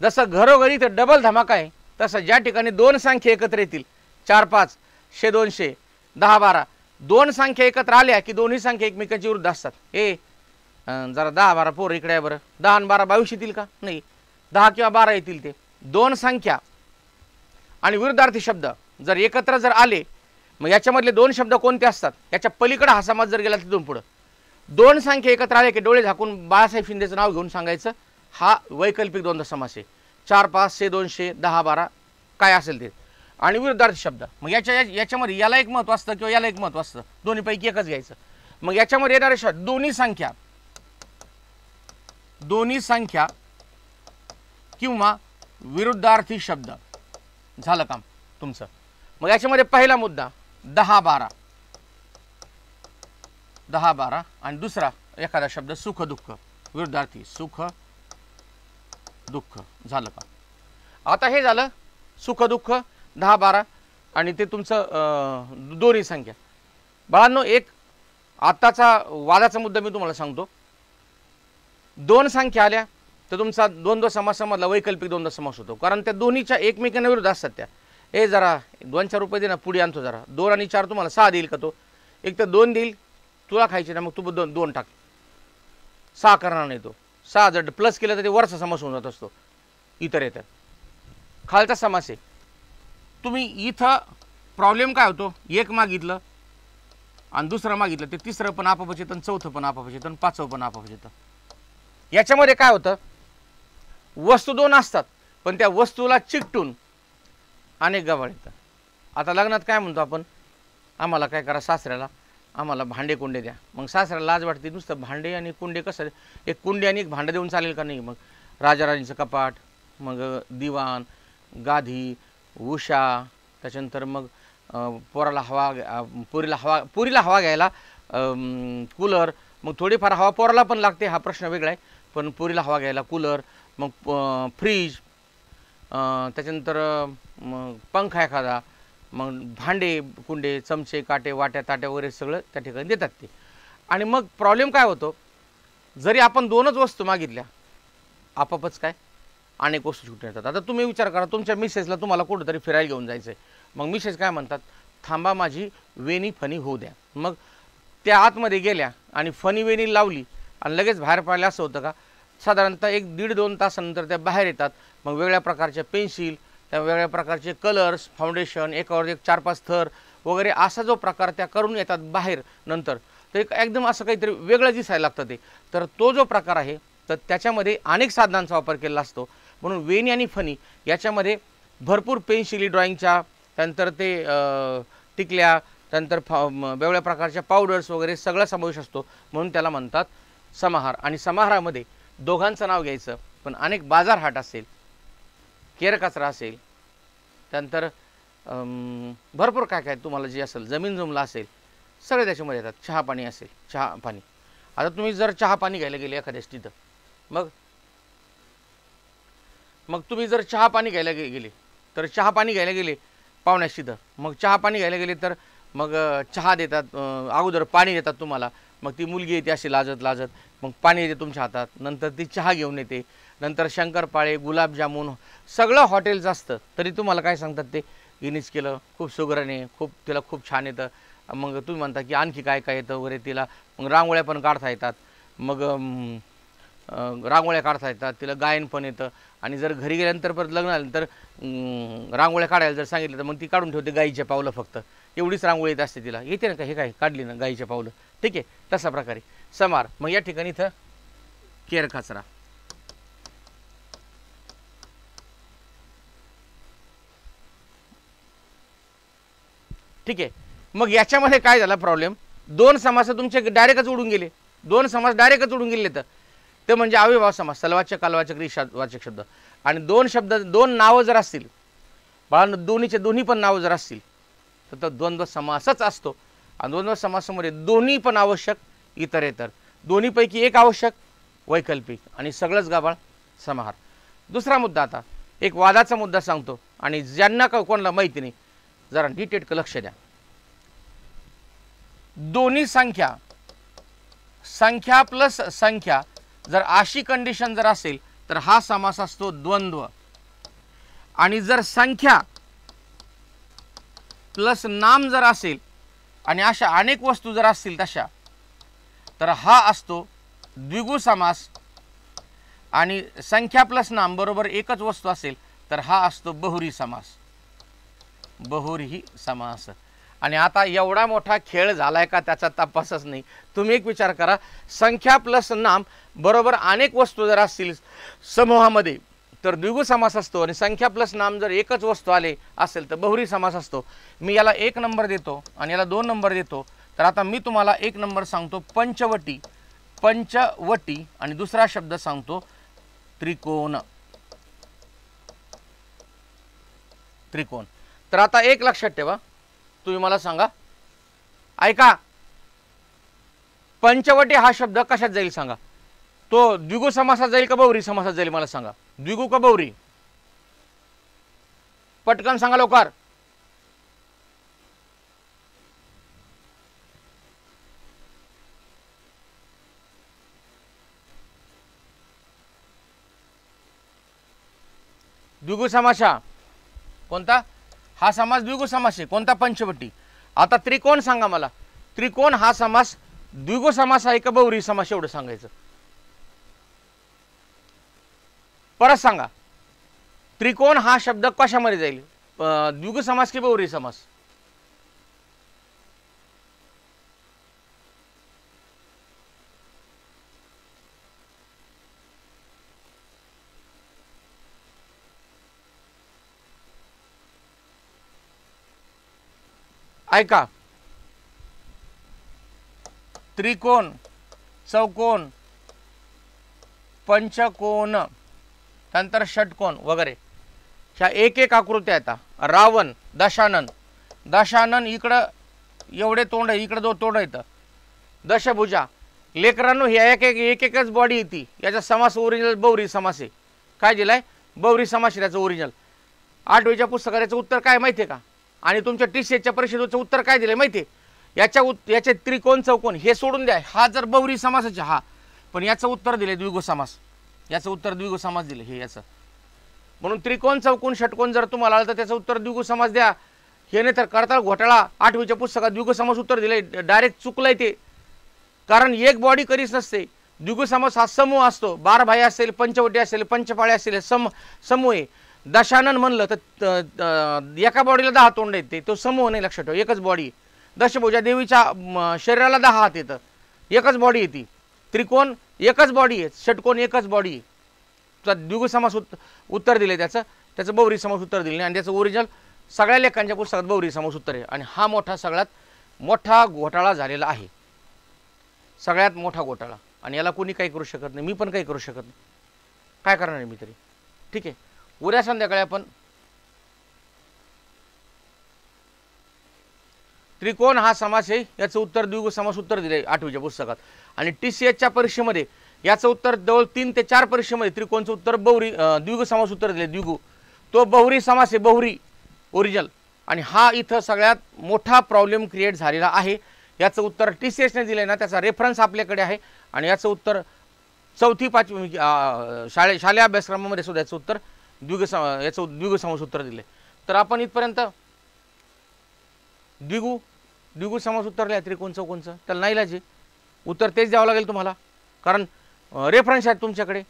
जसं घरोघरी तर डबल धमाका आहे तसं ज्या ठिकाणी दोन संख्या एकत्र येतील चार पाच शे दोनशे दहा बारा दोन संख्या एकत्र आल्या की दोन्ही संख्या एकमेकांची विरुद्ध असतात. ए अं, जरा दहा बारा पोरं इकडे आहे बरं. दहा आणि बारा बावीस येतील का? नाही. दहा किंवा बारा येतील ते. दोन संख्या आणि विरुद्धार्थी शब्द. जर एकत्र जर आले मग याच्यामधले दोन शब्द कोणते असतात? याच्या पलीकडे हा समाज जर गेला तिथून पुढं. दोन संख्या एकत्र आले की डोळे झाकून बाळासाहेब शिंदेचं नाव घेऊन सांगायचं हा वैकल्पिक द्वंद्व समास आहे. चार पाचशे दोनशे दहा बारा काय असेल ते. आणि विरुद्धार्थी शब्द. मग याच्या या- याच्यामध्ये याला एक महत्त्व असतं किंवा याला एक महत्त्व असतं? दोन्हीपैकी एकच घ्यायचं. मग याच्यामध्ये येणारे शब्द दोन्ही संख्या. दोन्ही संख्या किंवा विरुद्धार्थी शब्द. झालं काम. तुमचं. मग याच्यामध्ये पहिला मुद्दा दहा बारा. दहा बारा आणि दुसरा एखादा शब्द सुख दुःख. विरुद्धार्थी सुख दुःख. झालं का आता हे झालं सुख दुःख दहा बारा आणि ते तुमचं अं, दोन्ही संख्या. बाळांनो एक आत्ताचा वादाचा मुद्दा मी तुम्हाला सांगतो. दोन संख्या आल्या तर तुमचा द्वंद्व समासामधला वैकल्पिक द्वंद्व समास होतो. कारण त्या दोन्हीच्या एकमेकांना विरुद्ध असतात त्या. ए जरा दोन चार रुपये दे ना पुढे आणतो जरा. दोन आणि चार तुम्हाला सहा देईल का तो? एक तर दोन देईल तुला खायचे ना मग तू दोन दोन टाक. सहा करणार नाही तो. सहा जर प्लस केलं तर ते वरचा समास होऊन जात असतो. इतर येतात. खालचा समास आहे. तुम्ही इथं प्रॉब्लेम काय होतो? एक मागितलं आणि दुसरं मागितलं ते तिसरं पण आपापच येतं चौथं पण आपापच येतं आणि पाचवं पण आपापच येतं. याच्यामध्ये काय होतं? वस्तू दोन असतात पण त्या वस्तूला चिकटून अनेक गवळ येतात. आता लग्नात काय म्हणतो आपण? आम्हाला काय करा सासऱ्याला? आम्हाला भांडे कुंडे द्या. मग सासऱ्याला लाज वाटते नुसतं भांडे आणि कुंडे कसं एक कुंडे आणि एक भांडं देऊन चालेल का नाही? मग राजाराणीचं कपाट मग दिवाण गाधी उषा त्याच्यानंतर मग पोराला हवा पोरीला पुरीला हवा पुरीला हवा घ्यायला कूलर मग थोडीफार हवा पोराला पण लागते हा प्रश्न वेगळा आहे. पण पोरीला हवा घ्यायला कूलर मग फ्रीज त्याच्यानंतर मग पंखा एखादा मग भांडे कुंडे चमचे काटे वाट्या ताट्या वगैरे सगळं त्या ठिकाणी देतात ते. आणि मग प्रॉब्लेम काय होतो? जरी आपण दोनच वस्तू मागितल्या आपापच काय? अनेक वस्तू सुटून येतात. आता तुम्ही विचार करा तुमच्या मिसेसला तुम्हाला कुठंतरी फिरायला घेऊन जायचं आहे मग मिसेस काय म्हणतात? थांबा माझी वेणी फणी होऊ द्या. मग त्या आतमध्ये गेल्या आणि फनी वेनी लावली आणि लगेच बाहेर पडल्या असं होतं का? साधारणतः एक दीड दोन तासानंतर त्या बाहेर येतात. मग वेगळ्या प्रकारच्या पेन्सिल त्या वेगळ्या प्रकारचे कलर्स फाउंडेशन एकावर एक चार पाच थर वगैरे असा जो प्रकार त्या करून येतात बाहेर नंतर. तर एक एकदम असं काहीतरी वेगळं दिसायला लागतं ते. तर तो जो प्रकार आहे तर त्याच्यामध्ये अनेक साधनांचा वापर केलेला असतो. म्हणून वेणी आणि फणी याच्यामध्ये भरपूर पेन्सिली ड्रॉइंगच्या त्यानंतर ते टिकल्या त्यानंतर फा वेगवेगळ्या प्रकारच्या पावडर्स वगैरे सगळा समावेश असतो म्हणून त्याला म्हणतात समाहार. आणि समाहारामध्ये दोघांचं नाव घ्यायचं पण अनेक बाजार हाट असेल केर कचरा असेल त्यानंतर भरपूर काय काय तुम्हाला जे असेल जमीन जुमला असेल सगळे त्याच्यामध्ये येतात. चहा पाणी असेल चहा पाणी. आता तुम्ही जर चहा पाणी घ्यायला गेले एखाद्याच तिथं मग मग तुम्ही जर चहा पाणी घ्यायला गे गेले तर चहा पाणी घ्यायला गेले पाहुण्यास तिथं मग चहा पाणी घ्यायला गेले तर मग चहा देतात अगोदर पाणी देतात तुम्हाला. मग ती मुलगी येते अशी लाजत लाजत. मग पाणी येते तुमच्या हातात. नंतर ती चहा घेऊन येते. नंतर शंकरपाळे गुलाबजामून सगळं हॉटेलचं असतं. तरी तुम्हाला काय सांगतात ते? हिनीच केलं खूप सुगराने खूप तिला खूप छान येतं. मग तुम्ही म्हणता की आणखी काय काय येतं वगैरे तिला? मग रांगोळ्या पण काढता येतात. मग रांगोळ्या काढता येतात. तिला गायन पण येतं. आणि जर घरी गेल्यानंतर परत लग्न झाल्यानंतर तर रांगोळ्या काढायला जर सांगितलं तर मग ती काढून ठेवते गाईच्या पावलं फक्त. एवढीच रांगोळी येत असते तिला. येते ना का? हे काय? काढली ना गाईच्या पावलं. ठीक आहे तशा प्रकारे. समार मग या ठिकाणी इथं केर कचरा ठीक आहे. मग याच्यामध्ये काय झाला प्रॉब्लेम दोन समास तुमचे डायरेक्टच उडून गेले. दोन समास डायरेक्टच उडून गेले तर. ते म्हणजे अविभाव समास सलवाचक कालवाचक वाचक शब्द. आणि दोन शब्द दोन नावं जर असतील बाळांनो दोन्हीचे दोन्ही पण नावं जर असतील तर तो द्वंद्व समासच असतो. आणि द्वंद्व समासामध्ये दोन्ही पण आवश्यक इतर इतर दोन्हीपैकी एक आवश्यक वैकल्पिक आणि सगळंच गाभाळ समाहार. दुसरा मुद्दा आता एक वादाचा मुद्दा सांगतो आणि ज्यांना का कोणाला माहिती नाही जरा डिटेट लक्ष द्या. दोन्ही संख्या संख्या प्लस संख्या जर अशी कंडिशन जर असेल तर हा समास असतो द्वंद्व. आणि जर संख्या प्लस नाम जर असेल आणि अशा अनेक वस्तू जर असतील तशा तर हा असतो द्विगु समास. आणि संख्या प्लस नाम बरोबर एकच वस्तू असेल तर हा असतो बहुरी समास. बहुरी समास. आणि आता एवढा मोठा खेळ झालाय का त्याचा तपासच नाही. तुम्ही एक विचार करा संख्या प्लस नाम बरोबर अनेक वस्तू जर असतील समूहामध्ये तर द्विगु समास असतो आणि संख्या प्लस नाम जर एकच वस्तू आले असेल तर बहुरी समास असतो. मी याला एक नंबर देतो आणि याला दोन नंबर देतो. तर आता मी तुम्हाला एक नंबर सांगतो पंचवटी. पंचवटी आणि दुसरा शब्द सांगतो त्रिकोण. त्रिकोण. तर आता एक लक्षात ठेवा. तुम्ही मला सांगा. ऐका. पंचवटी हा शब्द कशात जाईल सांगा? तो द्विगु समासात जाईल का बहुरी समासात जाईल मला सांगा. द्विगु कबौरी पटकन सांगा लवकर. द्विगु समासा कोणता? हा समास द्विगु समास आहे कोणता पंचवटी? आता त्रिकोण सांगा मला. त्रिकोण हा समास द्विगु समास आहे का बौरी? समास एवढं सांगायचं. परत सांगा. त्रिकोण हा शब्द कशामध्ये जाईल? द्विग समास की बहुरी समास? ऐका. त्रिकोण चौकोन पंचकोन त्यानंतर षटकोण वगैरे. ह्या एक एक आकृत्या येतात रावण दशानन. दशानन इकडं एवढे तोंड आहे इकडं दो तोंड येतं दशभुजा. लेकरांनो ह्या एक एक एक एकच बॉडी येते याचा समास ओरिजिनल बौरी समास आहे. काय दिलाय? बौरी समास त्याचं ओरिजिनल आठवीच्या पुस्तकात याचं उत्तर काय माहिती आहे का? आणि तुमच्या टी सी एच्या परिषदेचं उत्तर काय दिलं माहिती आहे याच्या उत याचे त्रिकोण चौकोन हे सोडून द्या. हा जर बहुरी समासाचे हा. पण याचं उत्तर दिले द्विगु समास. याचं उत्तर द्विगु समास दिलं हे याचं. म्हणून त्रिकोण चौकोन षटकोन जर तुम्हाला आलं तर त्याचं उत्तर द्विगु समास द्या. हे नाही तर करताळ घोटाळा. आठवीच्या पुस्तकात द्विगु समास उत्तर दिले डायरेक्ट चुकलंय ते. कारण एक बॉडी कधीच नसते. द्विगु समास हा समूह असतो. बार भाई असेल पंचवटी असेल पंचपाळे असेल सम समूह आहे. दशानन म्हणलं तर त- एका बॉडीला दहा तोंड येते तो. समूह नाही लक्षात ठेव. एकच बॉडी दशभुजा देवीच्या शरीराला दहा हात येतं. एकच बॉडी येते त्रिकोण एकच बॉडी आहे. षटकोन एकच बॉडी आहे. द्विगु समास उत्तर उत्तर दिले त्याचं. त्याचं बौरी समास उत्तर दिले आणि त्याचं ओरिजिनल सगळ्या लेखांच्या पुस्तकात बौरी समास उत्तर आहे. आणि हा मोठा सगळ्यात मोठा घोटाळा झालेला आहे. सगळ्यात मोठा घोटाळा. आणि याला कोणी काही करू शकत नाही. मी पण काही करू शकत नाही. काय करणार आहे मी तरी? ठीक आहे. उद्या संध्याकाळी आपण त्रिकोण हा समास आहे याचं उत्तर द्विगु समास उत्तर दिले आठवीच्या पुस्तकात. आणि टी सी एचच्या परीक्षेमध्ये याचं उत्तर जवळ तीन ते चार परीक्षेमध्ये त्रिकोणचं उत्तर बहुरी द्विगु समास उत्तर दिले द्विगु. तो बहुरी समास आहे बहुरी ओरिजिनल आणि हा इथं सगळ्यात मोठा प्रॉब्लेम क्रिएट झालेला आहे. याचं उत्तर टी सी एचने दिलं आहे ना त्याचा रेफरन्स आपल्याकडे आहे. आणि याचं उत्तर चौथी पाचवी म्हणजे, शाळे शालेय अभ्यासक्रमामध्ये सुद्धा याचं उत्तर द्विग सम याचं द्विगु समास उत्तर दिले तर आपण इथपर्यंत द्विगु द्विगुण समास उत्तर लिहा त्रिकोण चौकोनचं त्याला नाही लाजे उत्तर तेच द्यावं लागेल तुम्हाला. कारण रेफरन्स आहेत तुमच्याकडे.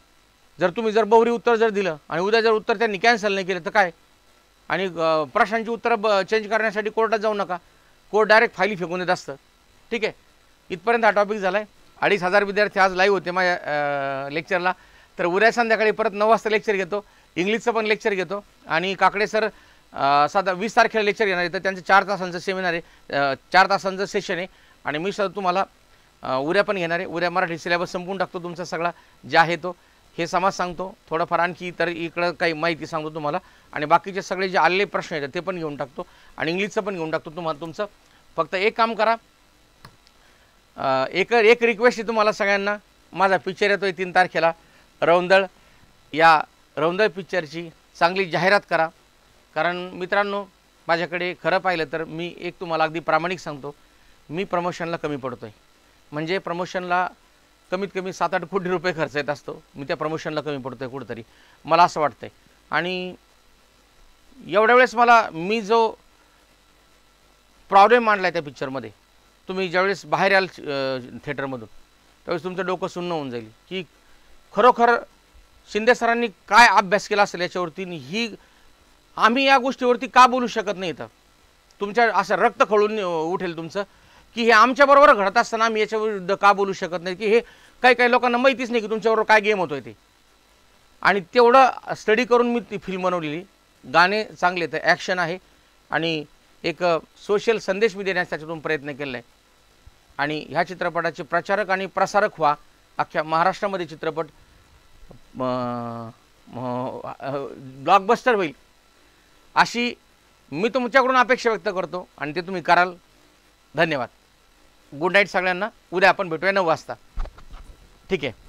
जर तुम्ही जर बहुरी उत्तर जर दिलं आणि उद्या जर उत्तर त्यांनी कॅन्सल नाही केलं तर काय? आणि प्रश्नांची उत्तरं ब चेंज करण्यासाठी कोर्टात जाऊ नका. कोर्ट डायरेक्ट फायली फेकून देत असतं. ठीक आहे? इथपर्यंत हा टॉपिक झाला आहे अडीच हजार विद्यार्थी आज लाईव्ह होते माझ्या लेक्चरला तर उद्या संध्याकाळी परत नऊ वाजता लेक्चर घेतो. इंग्लिशचं पण लेक्चर घेतो. आणि काकडे सर साधा वीस तारखेला लेक्चर घेणार आहे. तर त्यांचं चार तासांचं सेमिनार आहे. चार तासांचं सेशन आहे. आणि मी सुद्धा तुम्हाला उद्या पण घेणार आहे. उद्या मराठी सिलेबस संपून टाकतो तुमचा सगळा जे आहे तो. हे समाज सांगतो. थोडंफार आणखी इतर इकडं काही माहिती सांगतो तुम्हाला. आणि बाकीचे सगळे जे आलेले प्रश्न आहेत ते पण घेऊन टाकतो. आणि इंग्लिशचं पण घेऊन टाकतो तुम्हाला तुमचं. फक्त एक काम करा. एक एक रिक्वेस्ट आहे तुम्हाला सगळ्यांना. माझा पिक्चर येतो आहे तीन तारखेला. रौंदळ. या रौंदळ पिक्चरची चांगली जाहिरात करा. कारण मित्रांनो माझ्याकडे खरं पाहिलं तर मी एक तुम्हाला अगदी प्रामाणिक सांगतो मी प्रमोशनला कमी पडतो आहे म्हणजे प्रमोशनला कमीत कमी सात आठ कोटी रुपये खर्च येत असतो. मी त्या प्रमोशनला कमी पडतो आहे कुठंतरी. मला असं वाटतं आहे आणि एवढ्या वेळेस मला मी जो प्रॉब्लेम मांडला आहे त्या पिक्चरमध्ये तुम्ही ज्यावेळेस बाहेर याल थिएटरमधून त्यावेळेस तुमचं डोकं सुन्न होऊन जाईल. की खरोखर शिंदे सरांनी काय अभ्यास केला असेल याच्यावरती ही आम्ही या गोष्टीवरती का बोलू शकत नाही इथं? तुमच्या असं रक्त खळून उठेल तुमचं की हे आमच्याबरोबर घडत असताना आम्ही याच्याविरुद्ध का बोलू शकत नाही? की हे काही काही लोकांना माहितीच नाही की तुमच्याबरोबर काय गेम होतोय ते. आणि तेवढं स्टडी करून मी ती फिल्म बनवलेली. गाणे चांगले तर ॲक्शन आहे. आणि एक सोशल संदेश मी देण्याचा त्याच्यातून प्रयत्न केला आहे आणि ह्या चित्रपटाचे प्रचारक आणि प्रसारक व्हा. अख्ख्या महाराष्ट्रामध्ये चित्रपट ब्लॉकबस्टर होईल. अशी मी तुमच्याकडून अपेक्षा व्यक्त करतो आणि ते तुम्ही कराल. धन्यवाद. गुड नाईट सगळ्यांना. उद्या आपण भेटूया नऊ वाजता. ठीक आहे.